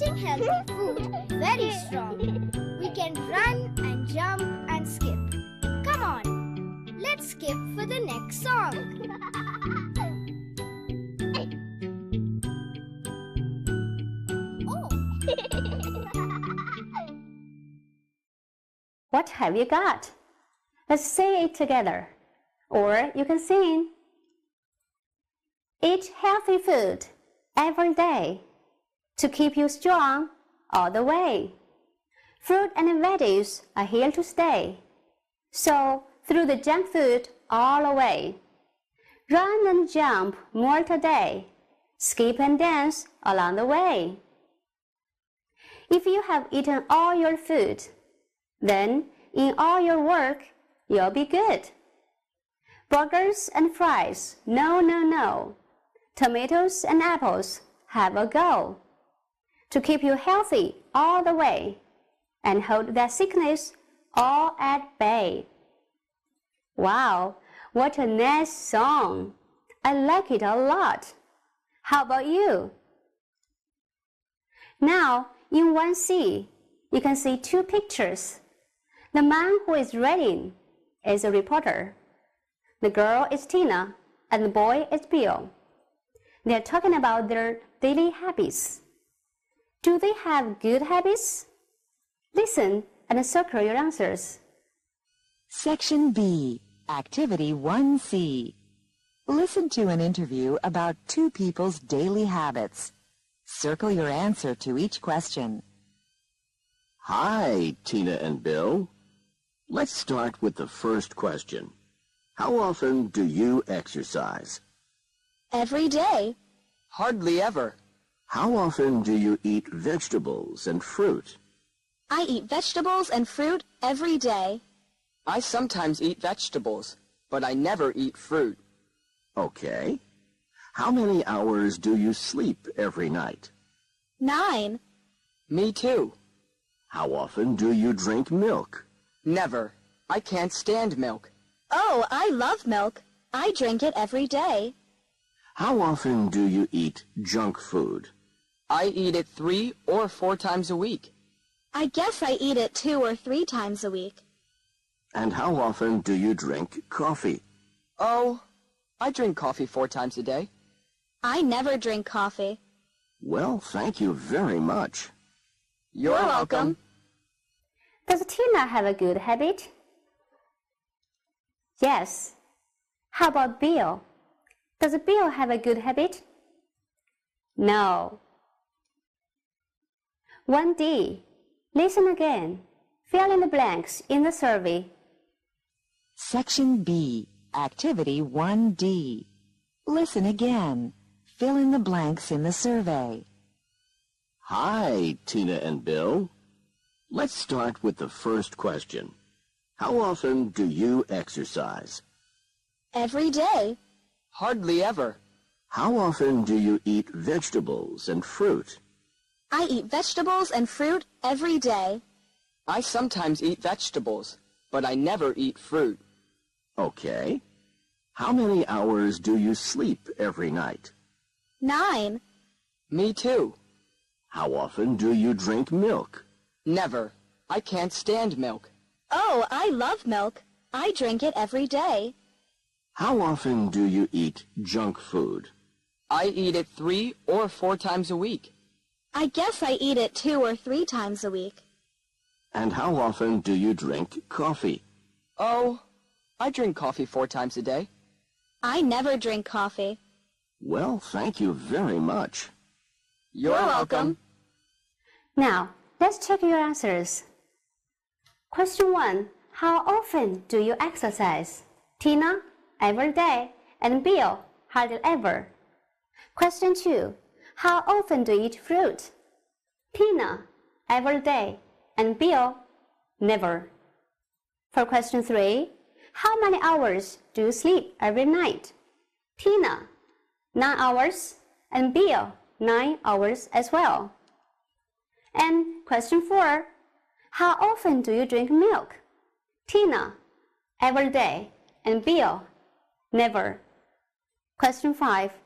Eating healthy food very strong. We can run and jump and skip. Come on, let's skip for the next song. Oh. What have you got? Let's say it together. Or you can sing. Eat healthy food every day to keep you strong all the way. Fruit and veggies are here to stay. So through the junk food all away. Run and jump more today. Skip and dance along the way. If you have eaten all your food, then in all your work you'll be good. Burgers and fries, no, no, no. Tomatoes and apples, have a go to keep you healthy all the way and hold that sickness all at bay. Wow, what a nice song! I like it a lot. How about you? Now, in 1C, you can see two pictures. The man who is reading is a reporter. The girl is Tina, and the boy is Bill. They are talking about their daily habits. Do they have good habits? Listen and circle your answers. Section B, Activity 1C. Listen to an interview about two people's daily habits. Circle your answer to each question. Hi, Tina and Bill. Let's start with the first question. How often do you exercise? Every day. Hardly ever. How often do you eat vegetables and fruit? I eat vegetables and fruit every day. I sometimes eat vegetables, but I never eat fruit. Okay. How many hours do you sleep every night? Nine. Me too. How often do you drink milk? Never. I can't stand milk. Oh, I love milk. I drink it every day. How often do you eat junk food? I eat it three or four times a week. I guess I eat it two or three times a week. And how often do you drink coffee? Oh, I drink coffee four times a day. I never drink coffee. Well, thank you very much. You're, You're welcome. Does Tina have a good habit? Yes. How about Bill? Does Bill have a good habit? No. 1D. Listen again. Fill in the blanks in the survey. Section B, Activity 1D. Listen again. Fill in the blanks in the survey. Hi, Tina and Bill. Let's start with the first question. How often do you exercise? Every day. Hardly ever. How often do you eat vegetables and fruit? I eat vegetables and fruit every day. I sometimes eat vegetables, but I never eat fruit. Okay. How many hours do you sleep every night? Nine. Me too. How often do you drink milk? Never. I can't stand milk. Oh, I love milk. I drink it every day. How often do you eat junk food? I eat it three or four times a week. I guess I eat it two or three times a week. And how often do you drink coffee? Oh, I drink coffee four times a day. I never drink coffee. Well, thank you very much. You're, You're welcome. Now, let's check your answers. Question 1. How often do you exercise? Tina, every day, and Bill, hardly ever. Question 2. How often do you eat fruit? Tina, every day, and Bill, never. For question 3, how many hours do you sleep every night? Tina, 9 hours, and Bill, 9 hours as well. And question 4, how often do you drink milk? Tina, every day, and Bill, never. Question 5.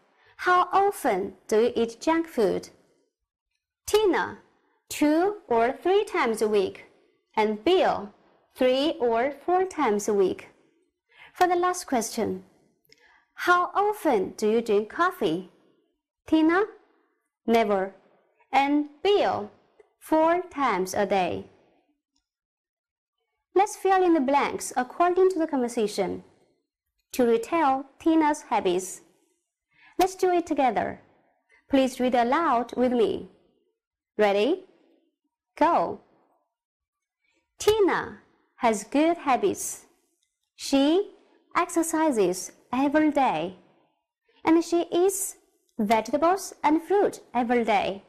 How often do you eat junk food? Tina, two or three times a week, and Bill, three or four times a week. For the last question, how often do you drink coffee? Tina, never, and Bill, four times a day. Let's fill in the blanks according to the conversation. To retell Tina's habits. Let's do it together. Please read aloud with me. Ready? Go. Tina has good habits. She exercises every day. And she eats vegetables and fruit every day.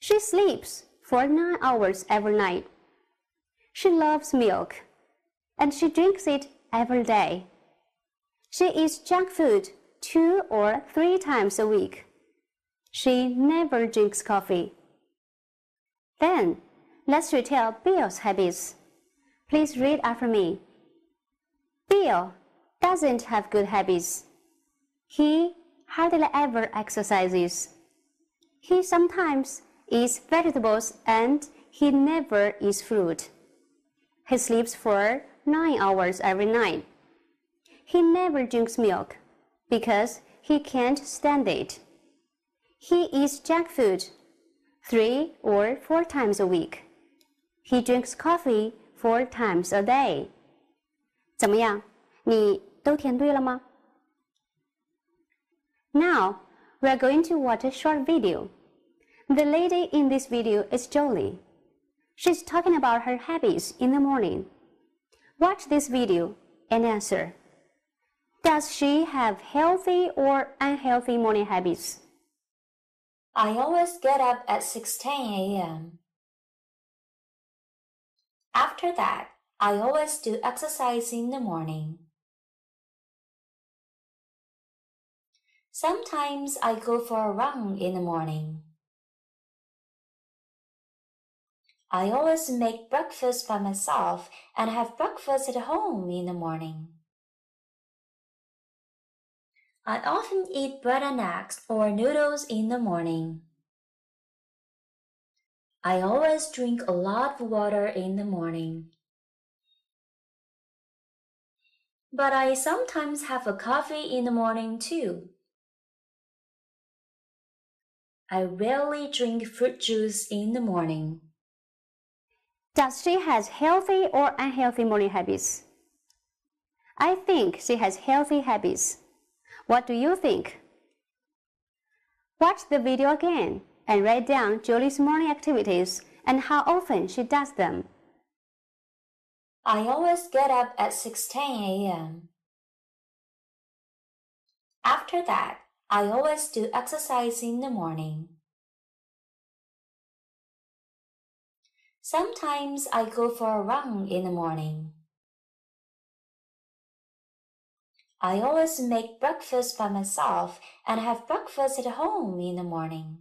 She sleeps for nine hours every night. She loves milk, and she drinks it every day. She eats junk food two or three times a week. She never drinks coffee. Then, let's retell Bill's habits. Please read after me. Bill doesn't have good habits. He hardly ever exercises. He sometimes eats vegetables and he never eats fruit. He sleeps for nine hours every night. He never drinks milk because he can't stand it. He eats junk food three or four times a week. He drinks coffee four times a day. 怎么样？你都填对了吗？Now we are going to watch a short video. The lady in this video is Jolie. She's talking about her habits in the morning. Watch this video and answer. Does she have healthy or unhealthy morning habits? I always get up at 6:10 a.m. After that, I always do exercise in the morning. Sometimes I go for a run in the morning. I always make breakfast by myself and have breakfast at home in the morning. I often eat bread and eggs or noodles in the morning. I always drink a lot of water in the morning. But I sometimes have a coffee in the morning too. I rarely drink fruit juice in the morning. Does she has healthy or unhealthy morning habits? I think she has healthy habits. What do you think? Watch the video again and write down Julie's morning activities and how often she does them. I always get up at 6:10 a.m. After that, I always do exercise in the morning. Sometimes I go for a run in the morning. I always make breakfast by myself and have breakfast at home in the morning.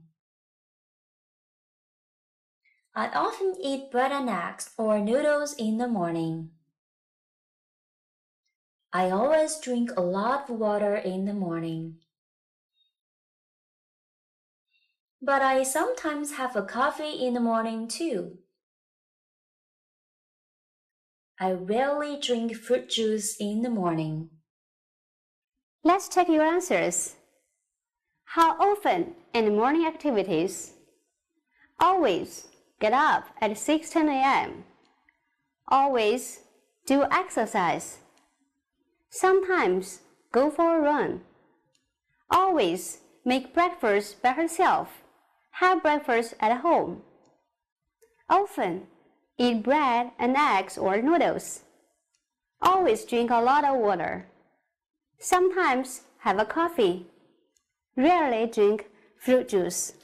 I often eat bread and eggs or noodles in the morning. I always drink a lot of water in the morning. But I sometimes have a coffee in the morning too. I rarely drink fruit juice in the morning. Let's check your answers. How often in morning activities? Always get up at 6:10 a.m. Always do exercise. Sometimes go for a run. Always make breakfast by herself. Have breakfast at home. Often eat bread and eggs or noodles. Always drink a lot of water. Sometimes have a coffee. Rarely drink fruit juice.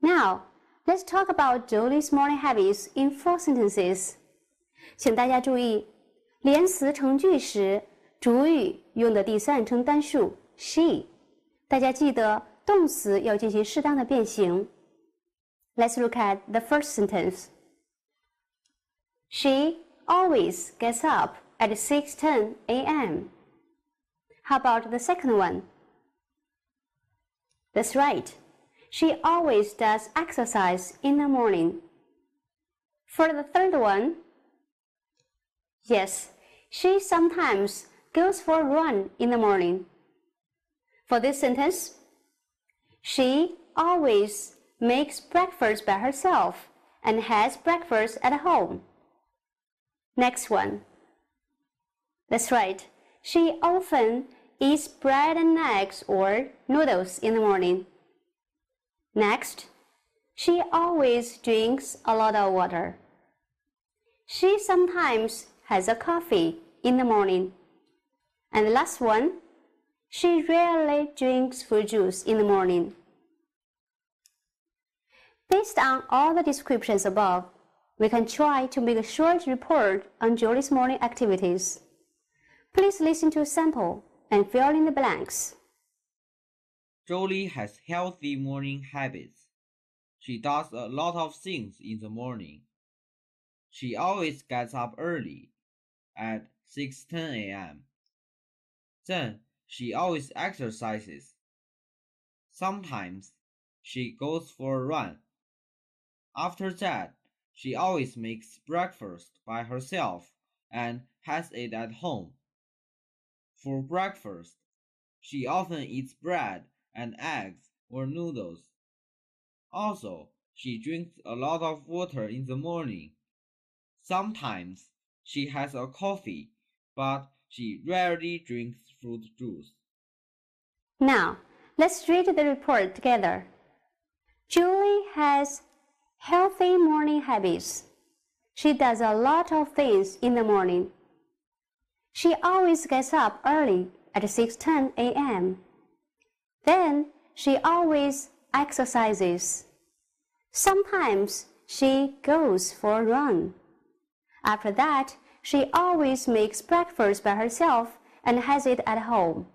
Now, let's talk about Jolie's morning habits in four sentences. 请大家注意，连词成句时，主语用的第三人称单数 she。大家记得动词要进行适当的变形。Let's look at the first sentence. She always gets up at 6:10 a.m. How about the second one? That's right. She always does exercise in the morning. For the third one, yes, she sometimes goes for a run in the morning. For this sentence, she always makes breakfast by herself and has breakfast at home. Next one. That's right. She often eats bread and eggs or noodles in the morning. Next, she always drinks a lot of water. She sometimes has a coffee in the morning. And the last one, she rarely drinks fruit juice in the morning. Based on all the descriptions above, we can try to make a short report on Julie's morning activities. Please listen to a sample and fill in the blanks. Jolie has healthy morning habits. She does a lot of things in the morning. She always gets up early, at 6:10 a.m. Then she always exercises. Sometimes she goes for a run. After that, she always makes breakfast by herself and has it at home. For breakfast, she often eats bread and eggs or noodles. Also, she drinks a lot of water in the morning. Sometimes she has a coffee, but she rarely drinks fruit juice. Now, let's read the report together. Julie has healthy morning habits. She does a lot of things in the morning. She always gets up early at 6:10 a.m. Then she always exercises. Sometimes she goes for a run. After that, she always makes breakfast by herself and has it at home.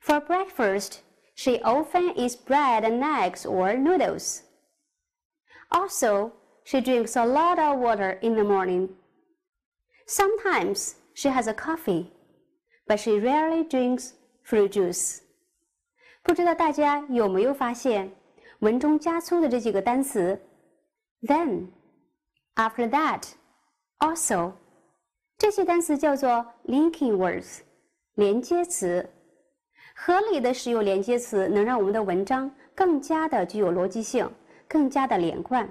For breakfast, she often eats bread and eggs or noodles. Also, she drinks a lot of water in the morning. Sometimes she has a coffee, but she rarely drinks fruit juice. 不知道大家有没有发现， 文中加粗的这几个单词，then、after that、also，这些单词叫做 linking words，连接词。合理的使用连接词，能让我们的文章更加的具有逻辑性，更加的连贯。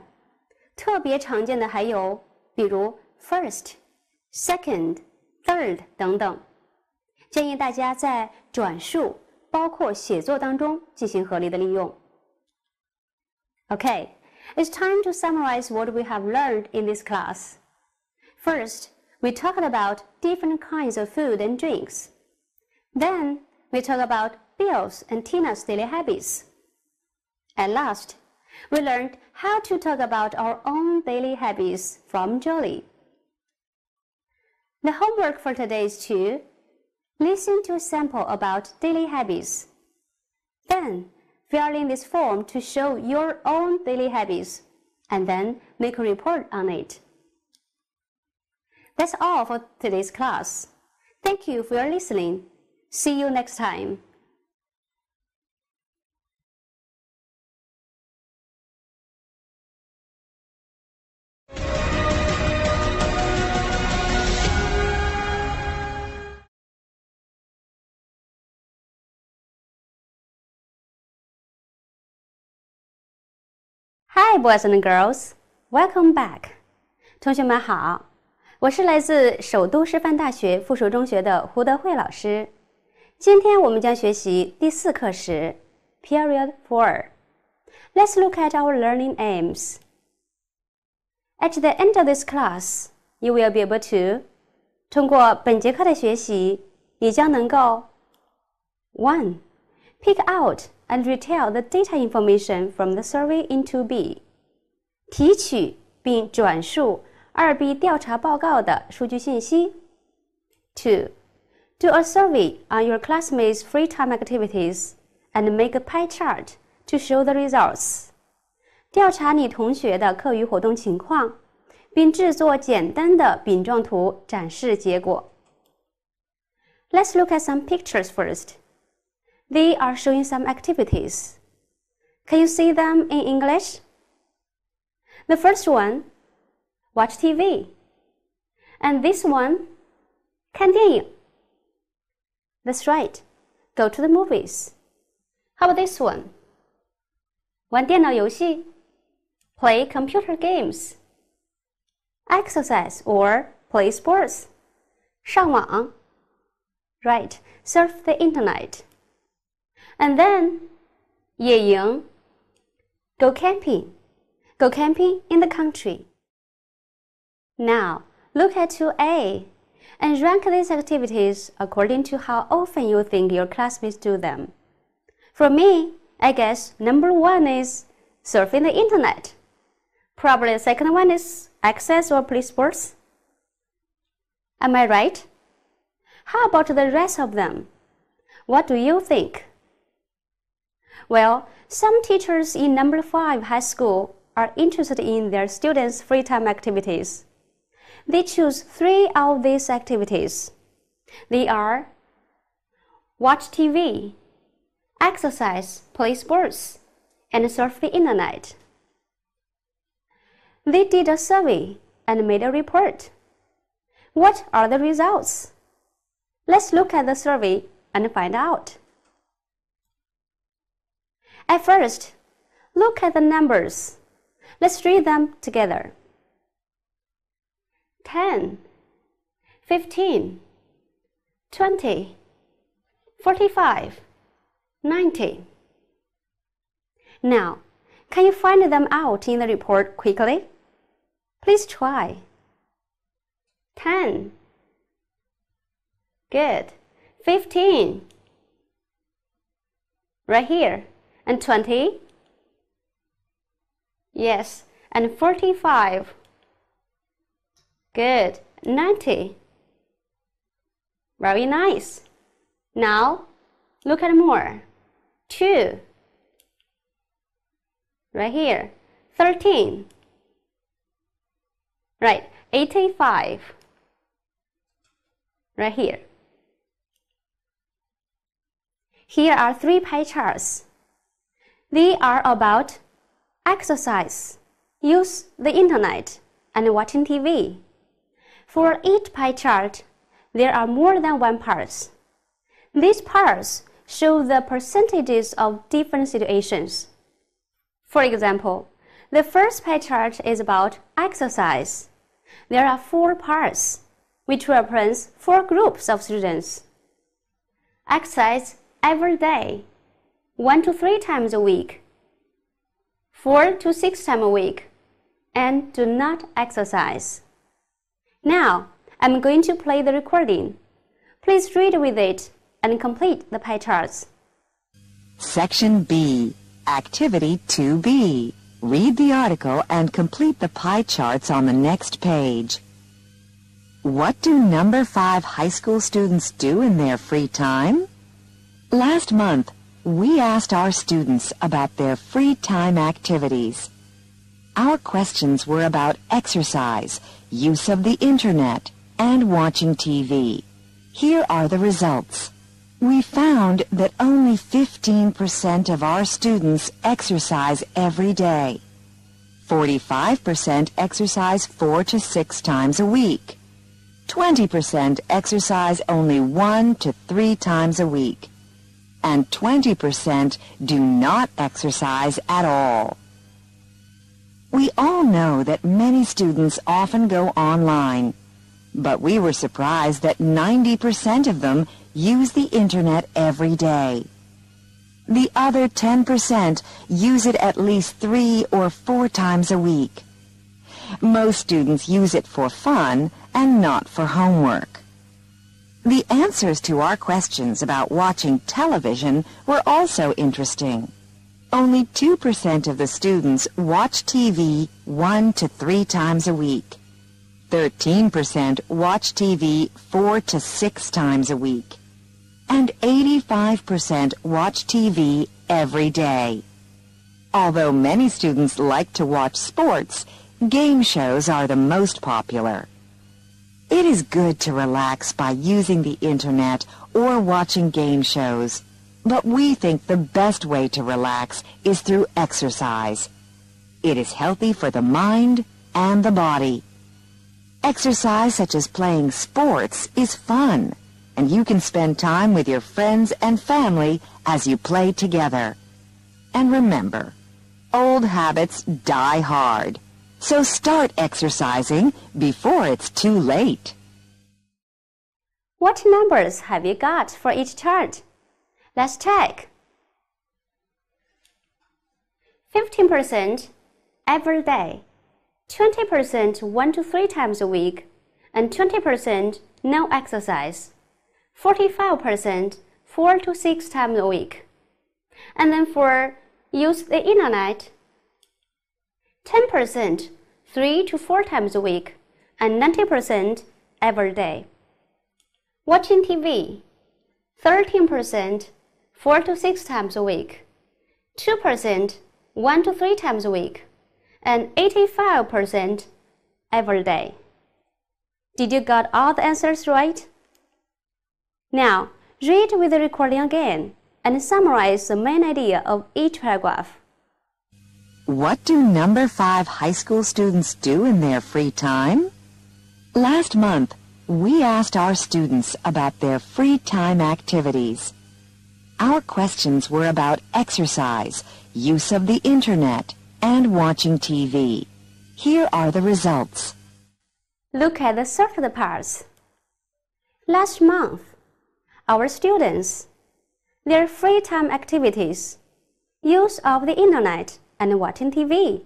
特别常见的还有，比如 first、second、 third 等等。建议大家在转述，包括写作当中进行合理的利用。Okay, it's time to summarize what we have learned in this class. First, we talked about different kinds of food and drinks. Then, we talk about Bill's and Tina's daily habits. At last, we learned how to talk about our own daily habits from Jolly. The homework for today is to listen to a sample about daily habits. Then, fill in this form to show your own daily habits and then make a report on it. That's all for today's class. Thank you for your listening. See you next time. Hi, boys and girls. Welcome back. 同学们好，我是来自首都师范大学附属中学的胡德慧老师。今天我们将学习第四课时，Period Four。Let's look at our learning aims. At the end of this class, you will be able to 通过本节课的学习，你将能够 one pick out and retell the data information from the survey into B，提取并转述二 B 调查报告的数据信息。Two, do a survey on your classmates' free time activities and make a pie chart to show the results。调查你同学的课余活动情况，并制作简单的饼状图展示结果。Let's look at some pictures first. They are showing some activities. Can you see them in English? The first one, watch TV. And this one, 看电影. That's right. Go to the movies. How about this one? 玩电脑游戏. Play computer games. Exercise or play sports. 上网. Right. Surf the internet. And then 野营 go camping. Go camping in the country. Now, look at 2A and rank these activities according to how often you think your classmates do them. For me, I guess number one is surfing the internet. Probably the second one is access or play sports. Am I right? How about the rest of them? What do you think? Well, some teachers in number 5 high school are interested in their students' free time activities. They choose three of these activities. They are watch TV, exercise, play sports, and surf the internet. They did a survey and made a report. What are the results? Let's look at the survey and find out. At first, look at the numbers. Let's read them together. 10, 15, 20, 45, 90. Now, can you find them out in the report quickly? Please try. 10. Good. 15. Right here. And 20? Yes. And 45. Good. 90. Very nice. Now, look at more. 2. Right here. 13. Right. 85. Right here. Here are three pie charts. They are about exercise, use the internet, and watching TV. For each pie chart, there are more than one parts. These parts show the percentages of different situations. For example, the first pie chart is about exercise. There are four parts, which represents four groups of students. Exercise every day, one to three times a week, four to six times a week, and do not exercise. Now, I'm going to play the recording. Please read with it and complete the pie charts. Section B, Activity 2B. Read the article and complete the pie charts on the next page. What do number 5 high school students do in their free time? Last month, we asked our students about their free time activities. Our questions were about exercise, use of the internet, and watching TV. Here are the results. We found that only 15% of our students exercise every day. 45% exercise four to six times a week. 20% exercise only one to three times a week. And 20% do not exercise at all. We all know that many students often go online, but we were surprised that 90% of them use the internet every day. The other 10% use it at least three or four times a week. Most students use it for fun and not for homework. The answers to our questions about watching television were also interesting. Only 2% of the students watch TV one to three times a week. 13% watch TV four to six times a week and 85% watch TV every day. Although many students like to watch sports, game shows are the most popular. It is good to relax by using the internet or watching game shows, but we think the best way to relax is through exercise. It is healthy for the mind and the body. Exercise such as playing sports is fun and you can spend time with your friends and family as you play together. And remember, old habits die hard. So start exercising before it's too late. What numbers have you got for each chart? Let's check. 15% every day, 20% one to three times a week, and 20% no exercise. 45% four to six times a week. And then for use the internet, 10% three to four times a week, and 90% every day. Watching TV, 13% four to six times a week, 2% one to three times a week, and 85% every day. Did you got all the answers right? Now, read with the recording again and summarize the main idea of each paragraph. What do number 5 high school students do in their free time? Last month, we asked our students about their free time activities. Our questions were about exercise, use of the internet, and watching TV. Here are the results. Look at the circled parts. Last month, our students, their free time activities, use of the internet and watching TV.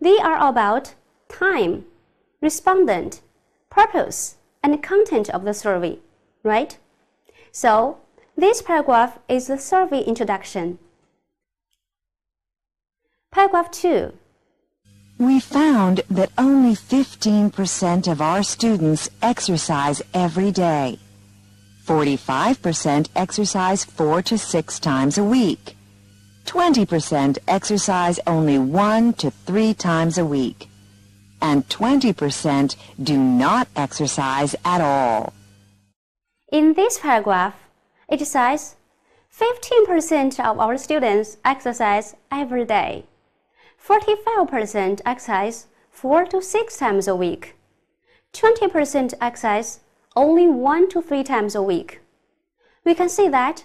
They are about time, respondent, purpose, and content of the survey, right? So, this paragraph is the survey introduction. Paragraph 2. We found that only 15% of our students exercise every day. 45% exercise four to six times a week. 20% exercise only one to three times a week. And 20% do not exercise at all. In this paragraph, it says 15% of our students exercise every day. 45% exercise 4 to 6 times a week. 20% exercise only 1 to 3 times a week. We can see that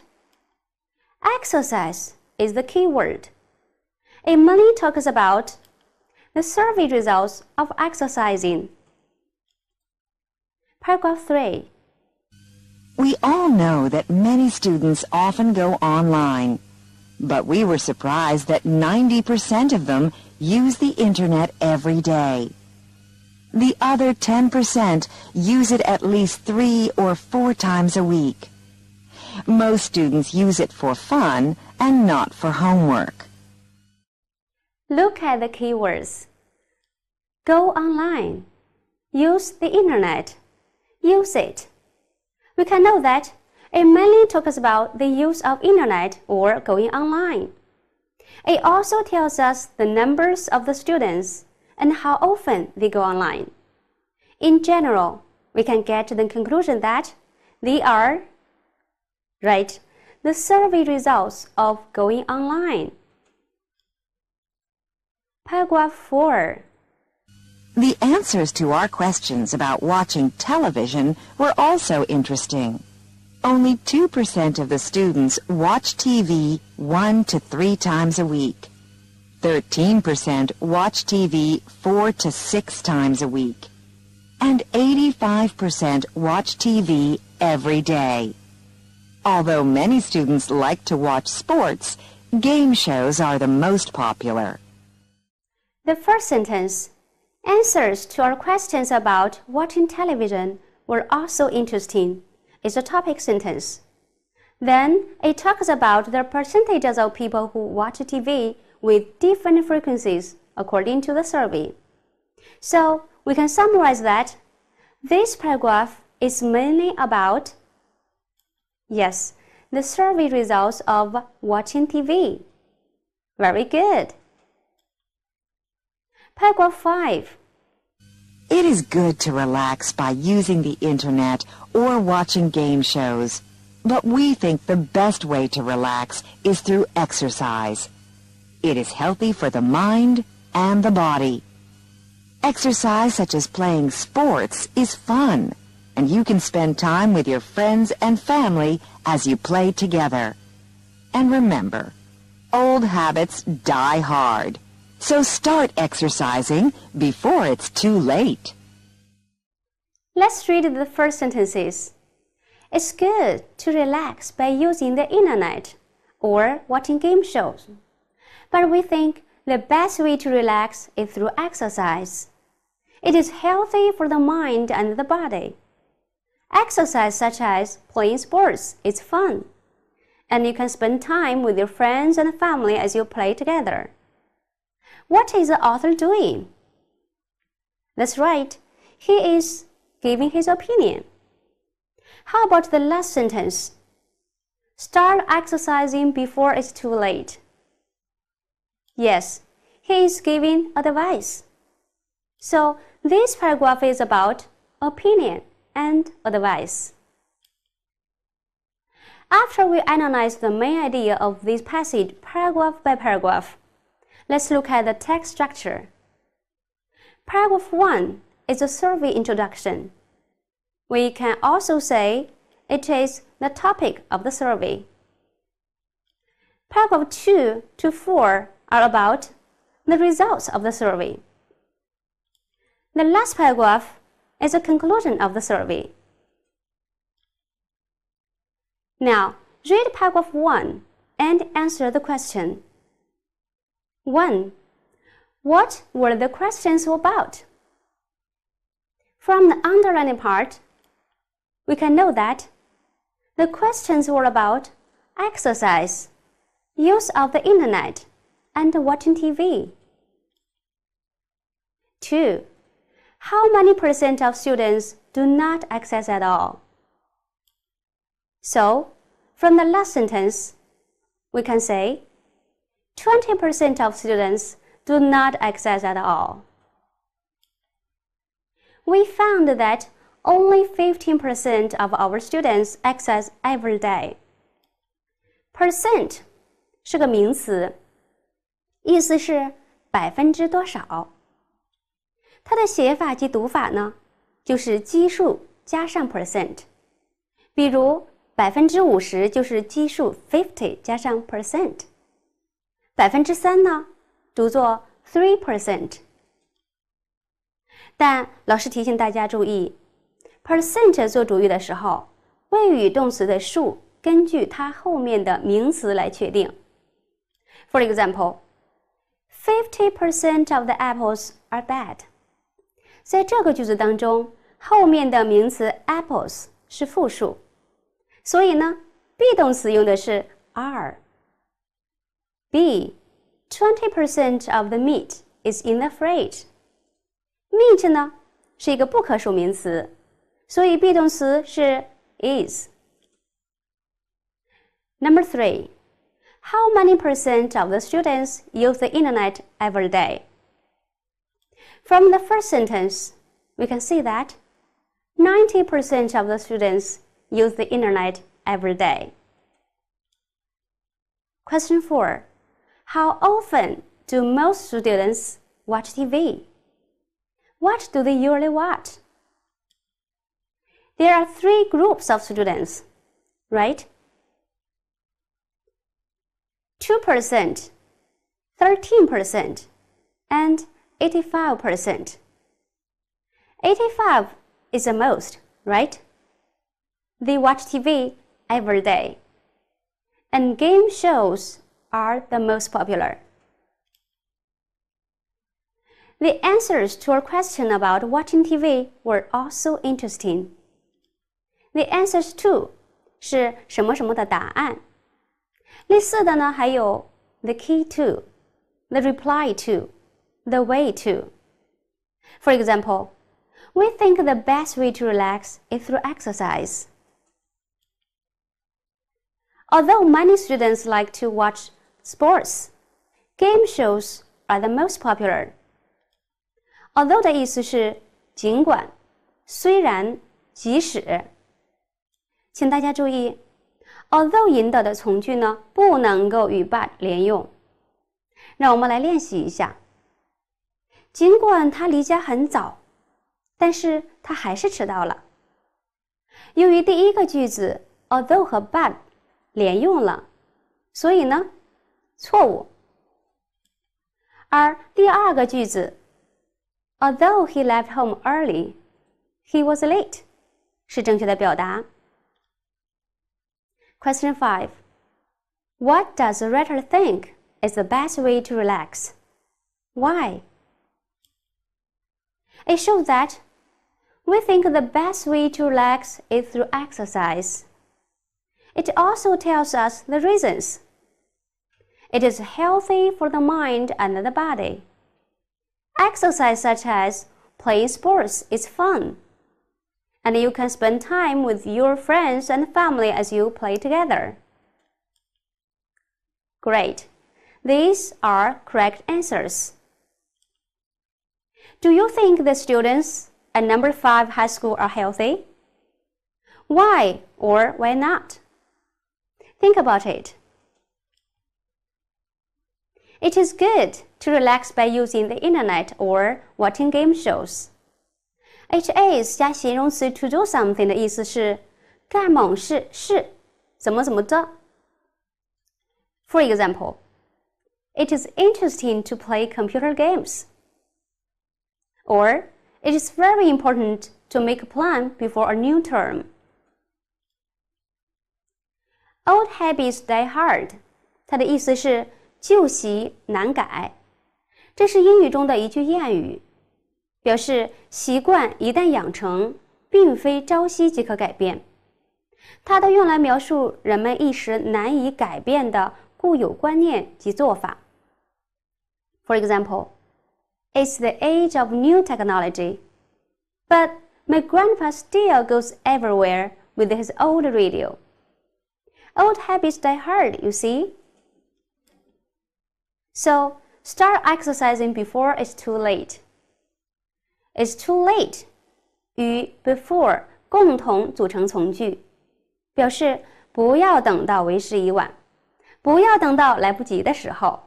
exercise is the key word. Emily talks about the survey results of exercising. Paragraph 3. We all know that many students often go online, but we were surprised that 90% of them use the internet every day. The other 10% use it at least three or four times a week. Most students use it for fun and not for homework. Look at the keywords. Go online. Use the internet. Use it. We can know that it mainly talks about the use of internet or going online. It also tells us the numbers of the students and how often they go online. In general, we can get to the conclusion that they are right the survey results of going online. Paragraph 4. The answers to our questions about watching television were also interesting. Only 2% of the students watch TV one to three times a week. 13% watch TV four to six times a week. And 85% watch TV every day. Although many students like to watch sports, game shows are the most popular. The first sentence, answers to our questions about watching television were also interesting, is a topic sentence. Then it talks about the percentages of people who watch TV with different frequencies according to the survey. So we can summarize that this paragraph is mainly about Yes, the survey results of watching TV. Very good. Paragraph 5. It is good to relax by using the internet or watching game shows. But we think the best way to relax is through exercise. It is healthy for the mind and the body. Exercise such as playing sports is fun and you can spend time with your friends and family as you play together. And remember, old habits die hard. So start exercising before it's too late. Let's read the first sentences. It's good to relax by using the internet or watching game shows. But we think the best way to relax is through exercise. It is healthy for the mind and the body. Exercise such as playing sports is fun, and you can spend time with your friends and family as you play together. What is the author doing? That's right, he is giving his opinion. How about the last sentence? Start exercising before it's too late. Yes, he is giving advice. So this paragraph is about opinion and advice. After we analyze the main idea of this passage paragraph by paragraph, let's look at the text structure. Paragraph 1 is a survey introduction. We can also say it is the topic of the survey. Paragraph 2 to 4 are about the results of the survey. The last paragraph is a conclusion of the survey. Now, read paragraph 1 and answer the question. 1. What were the questions about? From the underlining part, we can know that the questions were about exercise, use of the internet, and watching TV. 2 how many percent of students do not access at all? So, from the last sentence, we can say 20% of students do not access at all. We found that only 15% of our students access every day. percent 是个名词，意思是百分之多少。 它的写法及读法呢，就是基数加上 percent。比如百分之五十就是基数 fifty 加上 percent。百分之三呢，读作 three percent。但老师提醒大家注意，percent 做主语的时候，谓语动词的数根据它后面的名词来确定。For example, fifty percent of the apples are bad。在这个句子当中，后面的名词 apples 是复数，所以呢，be 动词用的是 are。B, twenty percent of the meat is in the fridge。meat 呢是一个不可数名词，所以 be 动词是 is。Number three, how many percent of the students use the internet every day? From the first sentence, we can see that 90% of the students use the internet every day. Question 4. How often do most students watch TV? What do they usually watch? There are three groups of students, right? 2%, 13%, and 85%. 85 is the most, right? They watch TV every day. And game shows are the most popular. The answers to our question about watching TV were also interesting. The answers to 是什么什么的答案。类似的呢，还有 the key to, the reply to, the way to. For example, we think the best way to relax is through exercise. Although many students like to watch sports, game shows are the most popular. Although 的意思是尽管、虽然、即使。请大家注意，although 引导的从句呢不能够与 but 连用。让我们来练习一下。 尽管他离家很早，但是他还是迟到了。由于第一个句子 although 和 but 连用了，所以呢错误。而第二个句子 although he left home early, he was late 是正确的表达。Question 5. What does the writer think is the best way to relax? Why? It shows that we think the best way to relax is through exercise. It also tells us the reasons. It is healthy for the mind and the body. Exercise such as playing sports is fun and you can spend time with your friends and family as you play together. Great. These are correct answers. Do you think the students at number 5 high school are healthy? Why or why not? Think about it. It is good to relax by using the internet or watching game shows. H is 加形容词 to do something 的意思是干某事是怎么怎么着。For example, it is interesting to play computer games. Or it is very important to make a plan before a new term. Old habits die hard，它的意思是旧习难改。这是英语中的一句谚语。表示习惯一旦养成，并非朝夕即可改变。它都用来描述人们一时难以改变的固有观念及做法。For example, it's the age of new technology, but my grandpa still goes everywhere with his old radio. Old habits die hard, you see. So start exercising before it's too late. It's too late 与 before 共同组成从句，表示不要等到为时已晚。 不要等到来不及的时候，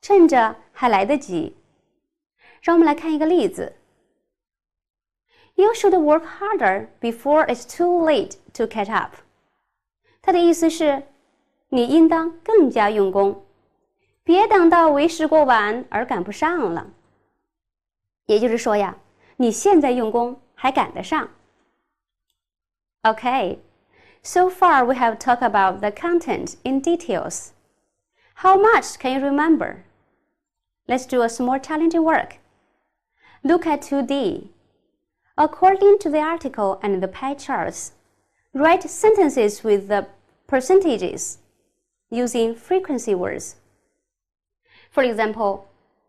趁着还来得及。 让我们来看一个例子。You should work harder before it's too late to catch up。它的意思是，你应当更加用功，别等到为时过晚而赶不上了。也就是说呀，你现在用功还赶得上。Okay, so far we have talked about the content in details. How much can you remember? Let's do a small challenging work. Look at 2D. According to the article and the pie charts, write sentences with the percentages using frequency words. For example,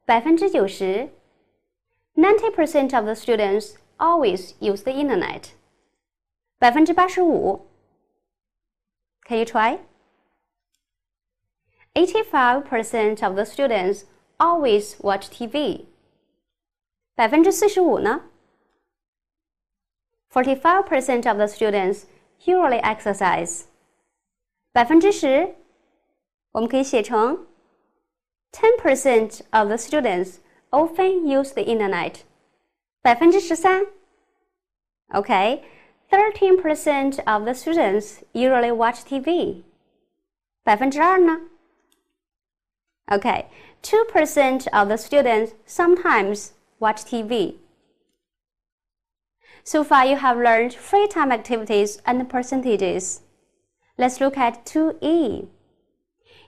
90%, 90% of the students always use the internet. 85%. Can you try? 85% of the students always watch TV. 45%呢？45% of the students usually exercise. 10%我们可以写成 10% of the students often use the internet. 13%. Okay, 13% of the students usually watch TV. 2%呢？Okay, 2% of the students sometimes watch TV. So far, you have learned free time activities and percentages. Let's look at 2E.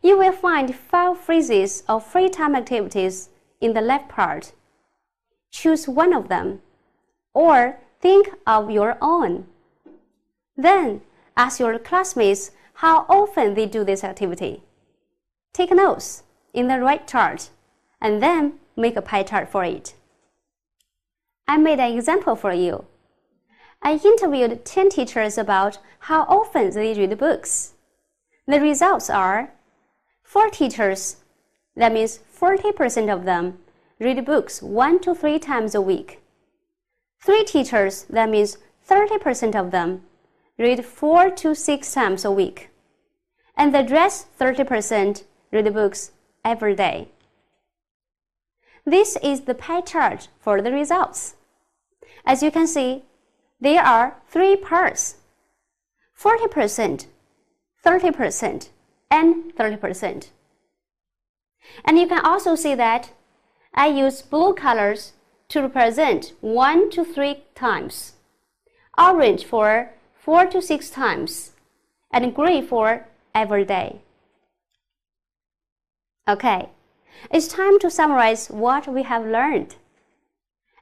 You will find five phrases of free time activities in the left part. Choose one of them, or think of your own. Then, ask your classmates how often they do this activity. Take notes in the right chart, and then make a pie chart for it. I made an example for you. I interviewed 10 teachers about how often they read books. The results are 4 teachers, that means 40% of them, read books 1 to 3 times a week. 3 teachers, that means 30% of them, read 4 to 6 times a week. And the rest 30% read books every day. This is the pie chart for the results. As you can see, there are three parts 40%, 30%, and 30%. And you can also see that I use blue colors to represent 1 to 3 times, orange for 4 to 6 times, and gray for every day. Okay, it's time to summarize what we have learned.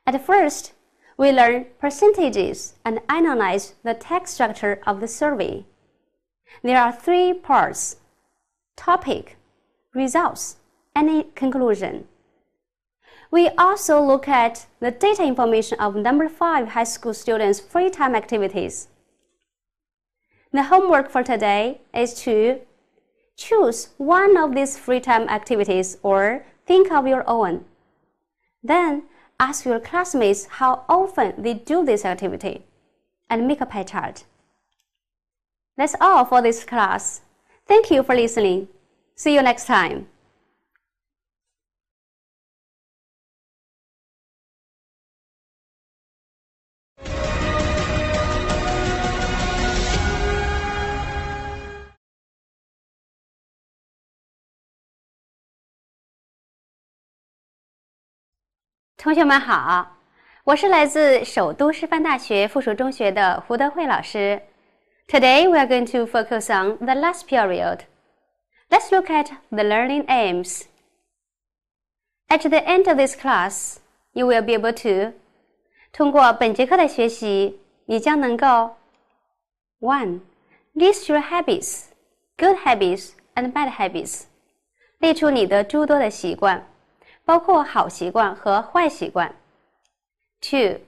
At first, we learn percentages and analyze the text structure of the survey. There are three parts topic, results, and conclusion. We also look at the data information of number 5 high school students' free time activities. The homework for today is to choose one of these free time activities or think of your own. Then ask your classmates how often they do this activity and make a pie chart. That's all for this class. Thank you for listening. See you next time. 同学们好，我是来自首都师范大学附属中学的胡德慧老师。Today we are going to focus on the last period. Let's look at the learning aims. At the end of this class, you will be able to 通过本节课的学习，你将能够 one list your habits, good habits and bad habits，列出你的诸多的习惯。包括好习惯和坏习惯。Two,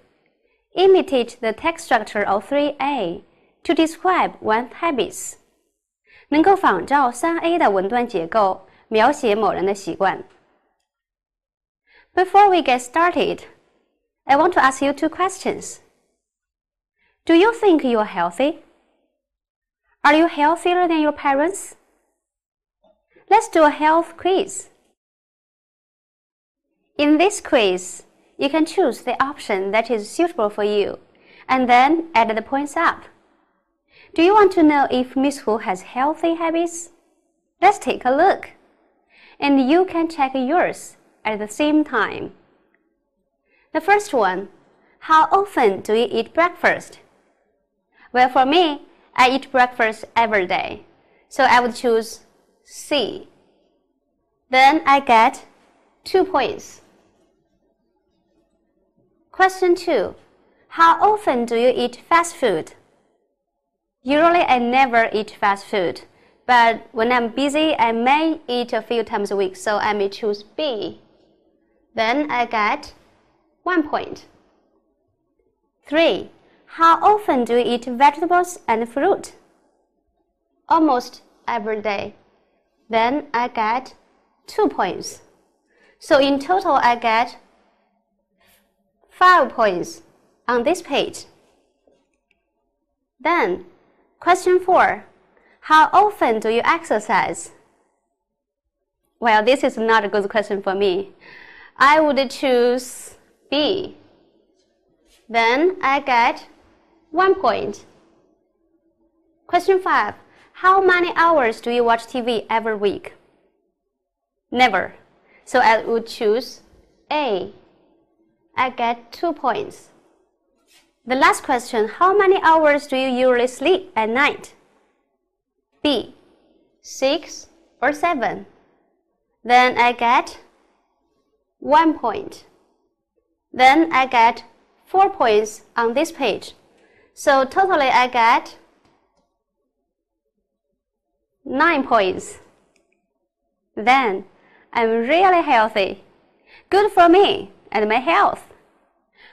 imitate the text structure of 3A to describe one's habits. 能够仿照三 A 的文段结构，描写某人的习惯。Before we get started, I want to ask you two questions. Do you think you are healthy? Are you healthier than your parents? Let's do a health quiz. In this quiz, you can choose the option that is suitable for you and then add the points up. Do you want to know if Miss Hu has healthy habits? Let's take a look. And you can check yours at the same time. The first one, how often do you eat breakfast? Well, for me, I eat breakfast every day, so I would choose C. Then I get two points. Question 2. How often do you eat fast food? Usually I never eat fast food, but when I'm busy, I may eat a few times a week, so I may choose B. Then I get one point. 3. How often do you eat vegetables and fruit? Almost every day. Then I get two points. So in total, I get five points on this page. Then, question four. How often do you exercise? Well, this is not a good question for me. I would choose B. Then I get one point. Question five. How many hours do you watch TV every week? Never. So I would choose A. I get two points. The last question, how many hours do you usually sleep at night? B. 6 or 7. Then I get 1 point. Then I get 4 points on this page. So totally I get 9 points. Then I'm really healthy. Good for me and my health.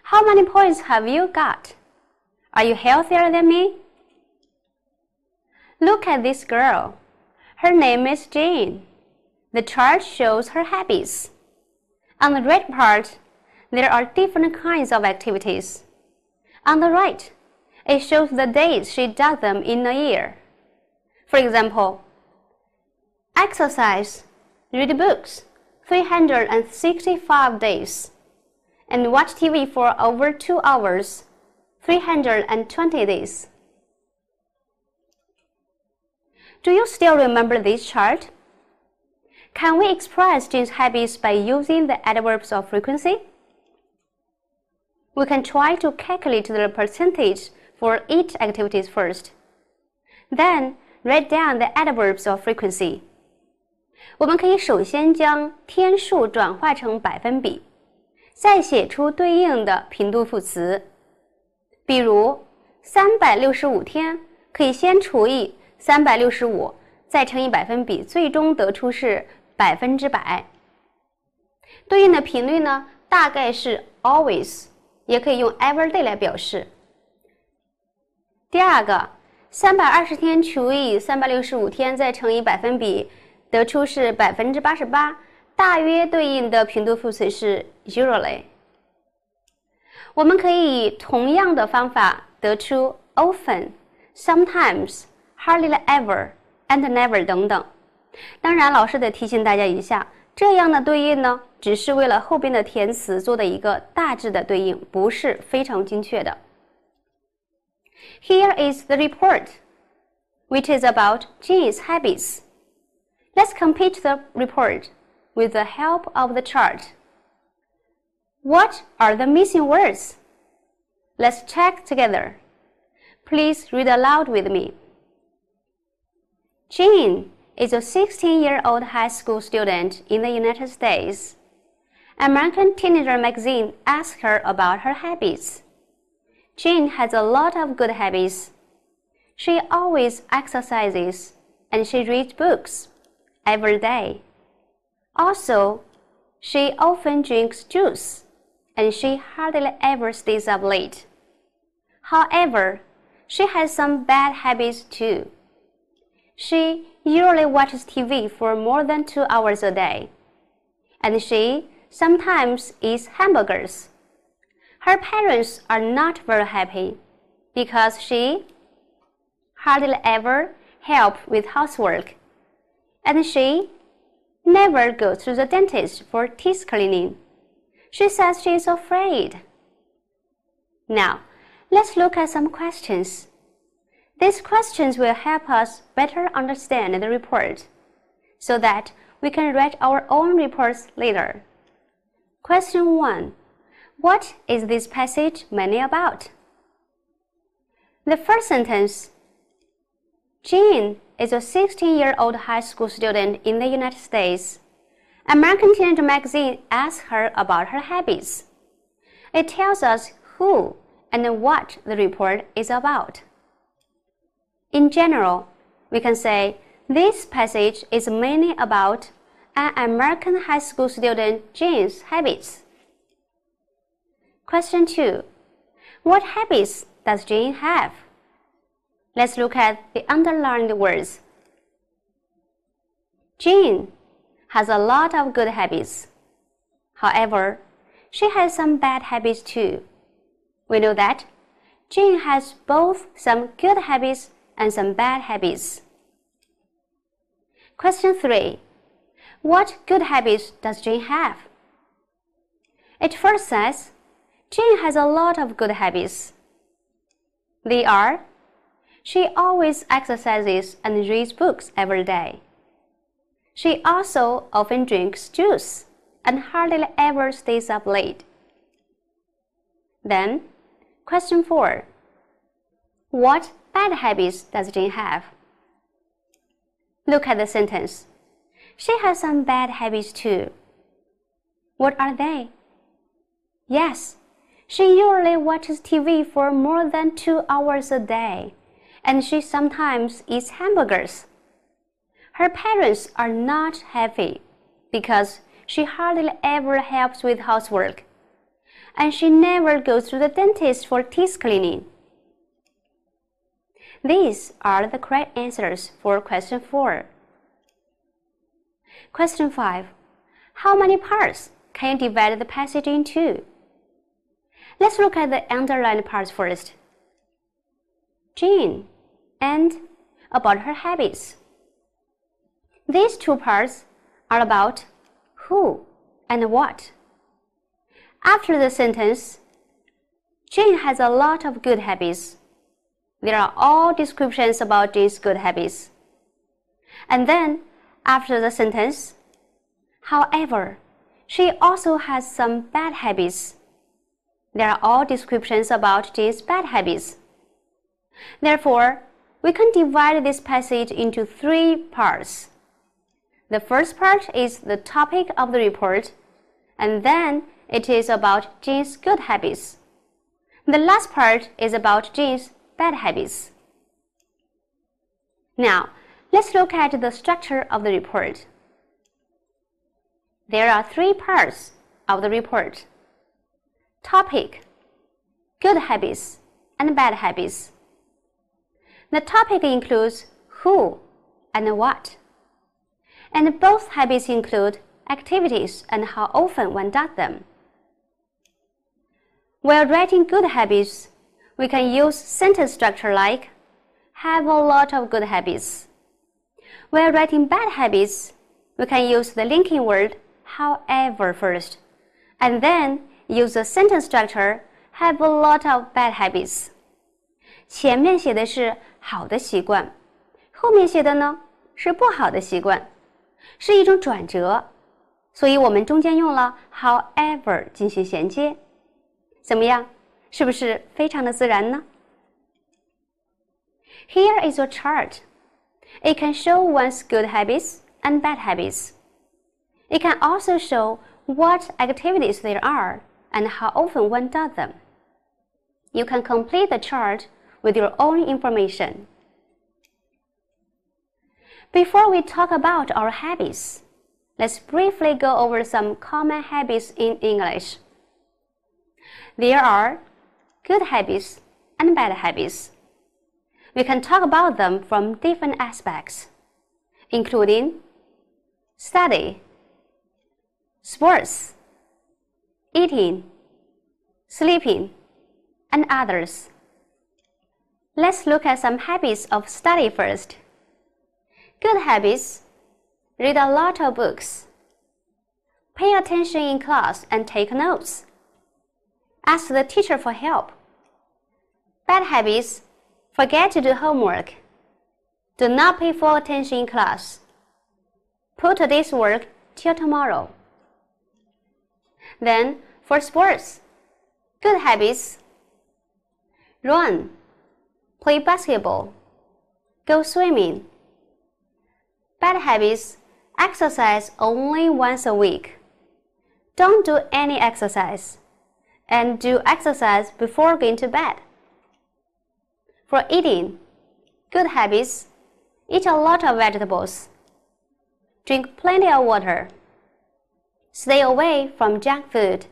How many points have you got? Are you healthier than me? Look at this girl. Her name is Jane. The chart shows her habits. On the red part, there are different kinds of activities. On the right, it shows the days she does them in a year. For example, exercise, read books, 365 days, and watch TV for over 2 hours, 320 days. Do you still remember this chart? Can we express Jane's habits by using the adverbs of frequency? We can try to calculate the percentage for each activity first. Then write down the adverbs of frequency. 我们可以首先将天数转化成百分比， 再写出对应的频度副词。比如，三百六十五天可以先除以三百六十五，再乘以百分比，最终得出是百分之百。对应的频率呢，大概是 always，也可以用 every day 来表示。第二个，三百二十天除以三百六十五天，再乘以百分比。得出是百分之八十八，大约对应的频度副词是 usually。我们可以以同样的方法得出 often、sometimes、hardly ever and never 等等。当然，老师得提醒大家一下，这样的对应呢，只是为了后边的填词做的一个大致的对应，不是非常精确的。Here is the report, which is about Jane's habits. Let's complete the report with the help of the chart. What are the missing words? Let's check together. Please read aloud with me. Jean is a 16-year-old high school student in the United States. American Teenager magazine asked her about her habits. Jean has a lot of good habits. She always exercises and she reads books every day. Also, she often drinks juice and she hardly ever stays up late. However, she has some bad habits too. She usually watches TV for more than two hours a day, and she sometimes eats hamburgers. Her parents are not very happy because she hardly ever helps with housework and she never goes to the dentist for teeth cleaning. She says she is afraid. Now, let's look at some questions. These questions will help us better understand the report so that we can write our own reports later. Question 1. What is this passage mainly about? The first sentence Jean is a 16 year old high school student in the United States. American Teenager magazine asks her about her habits. It tells us who and what the report is about. In general, we can say this passage is mainly about an American high school student Jane's habits. Question 2. What habits does Jane have? Let's look at the underlined words. Jean has a lot of good habits. However, she has some bad habits too. We know that Jean has both some good habits and some bad habits. Question 3. What good habits does Jean have? It first says, Jean has a lot of good habits. They are she always exercises and reads books every day. She also often drinks juice and hardly ever stays up late. Then, question 4. What bad habits does Jean have? Look at the sentence. She has some bad habits too. What are they? Yes, she usually watches TV for more than two hours a day and she sometimes eats hamburgers. Her parents are not happy because she hardly ever helps with housework, and she never goes to the dentist for teeth cleaning. These are the correct answers for question 4. Question 5. How many parts can you divide the passage into? Let's look at the underlined parts first. Jean and about her habits. These two parts are about who and what. After the sentence, Jane has a lot of good habits. There are all descriptions about these good habits. And then, after the sentence, however, she also has some bad habits. There are all descriptions about these bad habits. Therefore, we can divide this passage into three parts. The first part is the topic of the report, and then it is about Jean's good habits. The last part is about Jean's bad habits. Now, let's look at the structure of the report. There are three parts of the report. Topic, good habits, and bad habits. The topic includes who and what. And both habits include activities and how often one does them. While writing good habits, we can use sentence structure like have a lot of good habits. While writing bad habits, we can use the linking word however first, and then use the sentence structure have a lot of bad habits. 前面写的是 好的习惯，后面写的呢是不好的习惯，是一种转折，所以我们中间用了 however 进行衔接，怎么样？是不是非常的自然呢？Here is a chart. It can show one's good habits and bad habits. It can also show what activities there are and how often one does them. You can complete the chart with your own information. Before we talk about our habits, let's briefly go over some common habits in English. There are good habits and bad habits. We can talk about them from different aspects, including study, sports, eating, sleeping, and others. Let's look at some habits of study first. Good habits Read a lot of books. Pay attention in class and take notes. Ask the teacher for help. Bad habits. Forget to do homework. Do not pay full attention in class. Put today's work till tomorrow. Then, for sports, good habits. Run, play basketball, go swimming. Bad habits, exercise only once a week. Don't do any exercise and do exercise before going to bed. For eating, good habits, eat a lot of vegetables. Drink plenty of water. Stay away from junk food.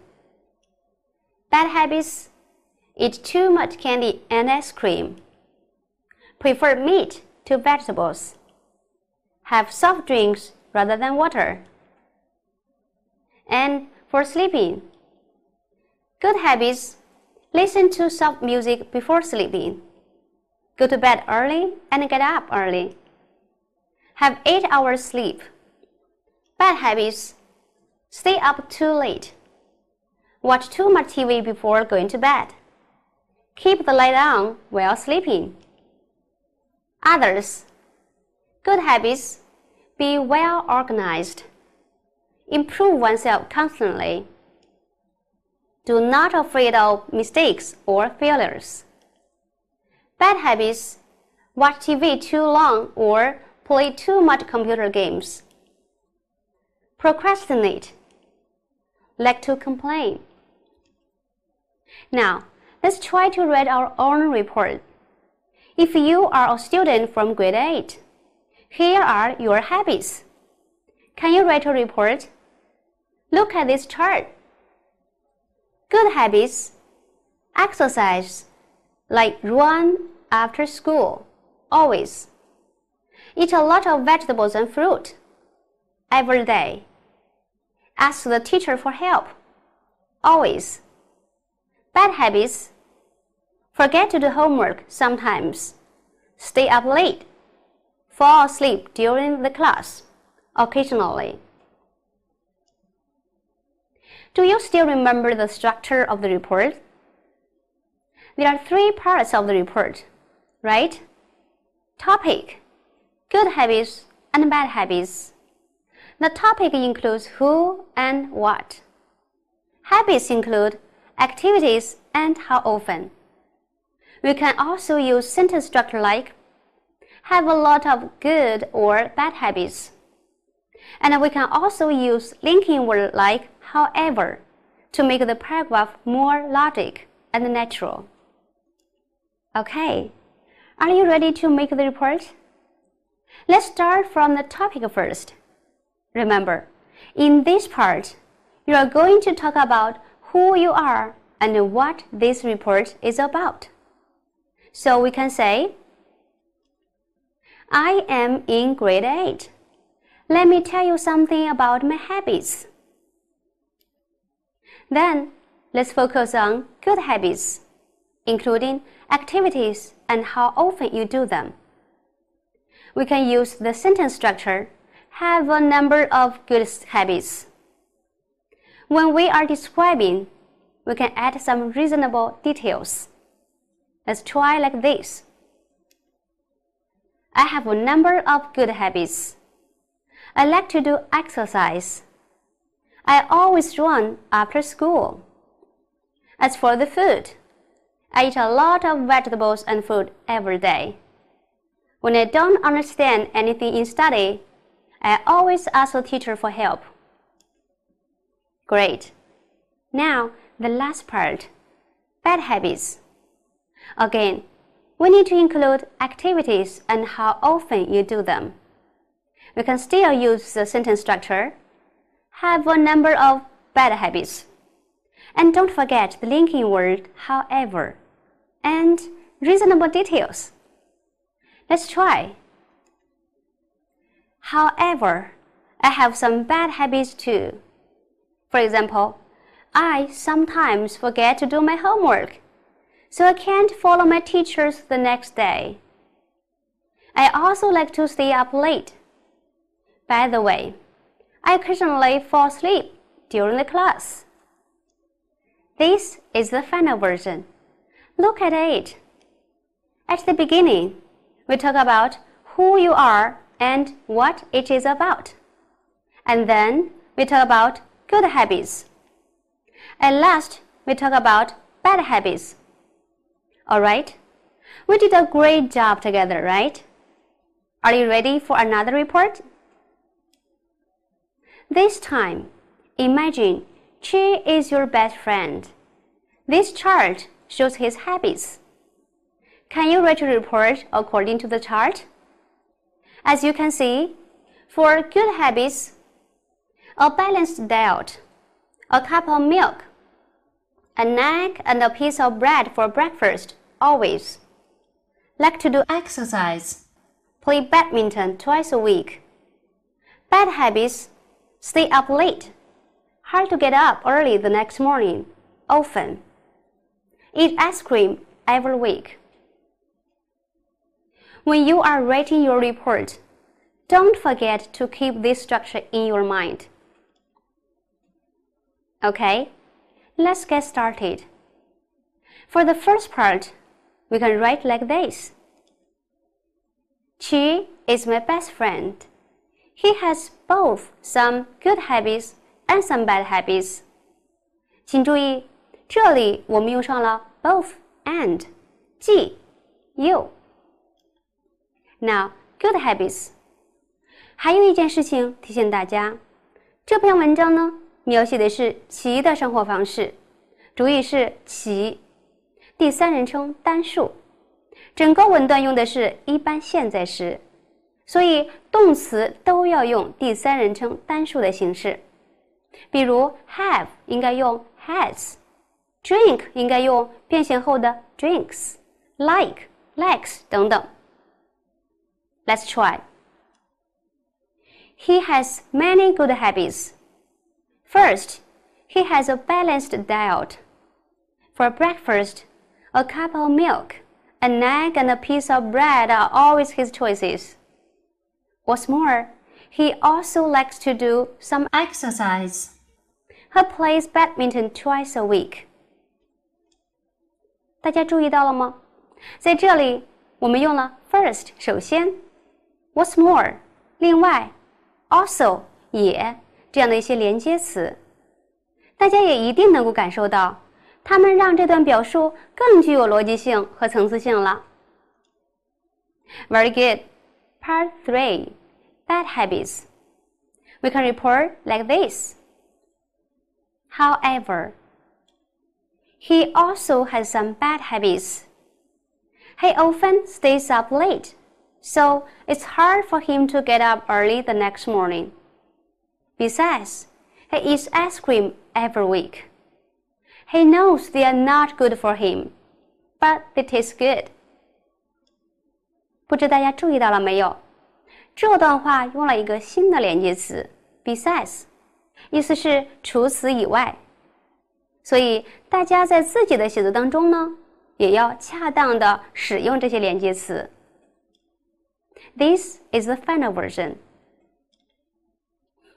Bad habits, eat too much candy and ice cream. Prefer meat to vegetables. Have soft drinks rather than water. And for sleeping, good habits, listen to soft music before sleeping. Go to bed early and get up early. Have 8 hours sleep. Bad habits, stay up too late. Watch too much TV before going to bed. Keep the light on while sleeping. Others, good habits, be well organized. Improve oneself constantly. Do not afraid of mistakes or failures. Bad habits, watch TV too long or play too much computer games. Procrastinate, like to complain. Now, let's try to write our own report. If you are a student from grade 8, here are your habits. Can you write a report? Look at this chart. Good habits. Exercise, like run after school, always. Eat a lot of vegetables and fruit, every day. Ask the teacher for help, always. Bad habits. Forget to do homework sometimes. Stay up late. Fall asleep during the class, occasionally. Do you still remember the structure of the report? There are three parts of the report, right? Topic, good habits and bad habits. The topic includes who and what. Habits include activities and how often. We can also use sentence structure like have a lot of good or bad habits. And we can also use linking word like however to make the paragraph more logic and natural. Okay, are you ready to make the report? Let's start from the topic first. Remember, in this part, you are going to talk about who you are and what this report is about. So we can say, I am in grade 8. Let me tell you something about my habits. Then, let's focus on good habits, including activities and how often you do them. We can use the sentence structure, have a number of good habits. When we are describing, we can add some reasonable details. Let's try like this. I have a number of good habits. I like to do exercise. I always run after school. As for the food, I eat a lot of vegetables and fruit every day. When I don't understand anything in study, I always ask the teacher for help. Great. Now, the last part bad habits. Again, we need to include activities and how often you do them. We can still use the sentence structure, have a number of bad habits. And don't forget the linking word however and reasonable details. Let's try. However, I have some bad habits too. For example, I sometimes forget to do my homework, so I can't follow my teachers the next day. I also like to stay up late. By the way, I occasionally fall asleep during the class. This is the final version. Look at it. At the beginning, we talk about who you are and what it is about. And then we talk about good habits. At last, we talk about bad habits. Alright? We did a great job together, right? Are you ready for another report? This time, imagine Chi is your best friend. This chart shows his habits. Can you write a report according to the chart? As you can see, for good habits, a balanced diet, a cup of milk, an egg and a piece of bread for breakfast, always. Like to do exercise, play badminton twice a week. Bad habits, stay up late, hard to get up early the next morning, often. Eat ice cream every week. When you are writing your report, don't forget to keep this structure in your mind. Okay, let's get started. For the first part, we can write like this. Chi is my best friend. He has both some good habits and some bad habits. 请注意，这里我们用上了 both and，既又。now, good habits。还有一件事情提醒大家，这篇文章呢描写的是其的生活方式，主语是其， 第三人称单数，整个文段用的是一般现在时，所以动词都要用第三人称单数的形式。比如 have 应该用 has，drink 应该用变形后的 drinks，like likes 等等。Let's try. He has many good habits. First, he has a balanced diet. For breakfast, a cup of milk, an egg, and a piece of bread are always his choices. What's more, he also likes to do some exercise. He plays badminton twice a week. 大家注意到了吗？在这里，我们用了 first，首先。What's more？另外，also 也这样的一些连接词，大家也一定能够感受到， 它们让这段表述更具有逻辑性和层次性了。Very good. Part three: Bad habits. We can report like this. However, he also has some bad habits. He often stays up late so it's hard for him to get up early the next morning. Besides, he eats ice cream every week. He knows they are not good for him, but they taste good. 不知大家注意到了没有？这段话用了一个新的连接词 besides，意思是除此以外。所以大家在自己的写作当中呢，也要恰当的使用这些连接词。this is the final version.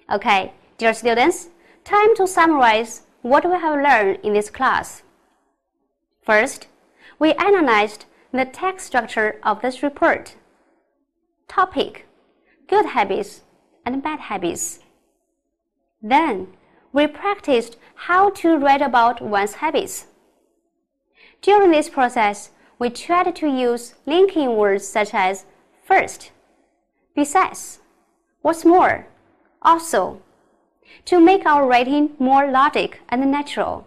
Okay, dear students, time to summarize what we have learned in this class. First, we analyzed the text structure of this report. Topic, good habits and bad habits. Then, we practiced how to write about one's habits. During this process, we tried to use linking words such as first, besides, what's more, also, to make our writing more logic and natural.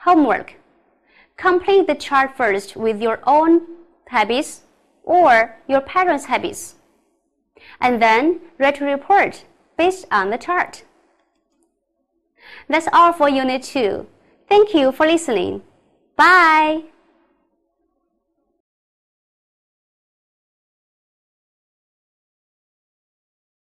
Homework. Complete the chart first with your own habits or your parents' habits, and then write a report based on the chart. That's all for Unit 2. Thank you for listening. Bye!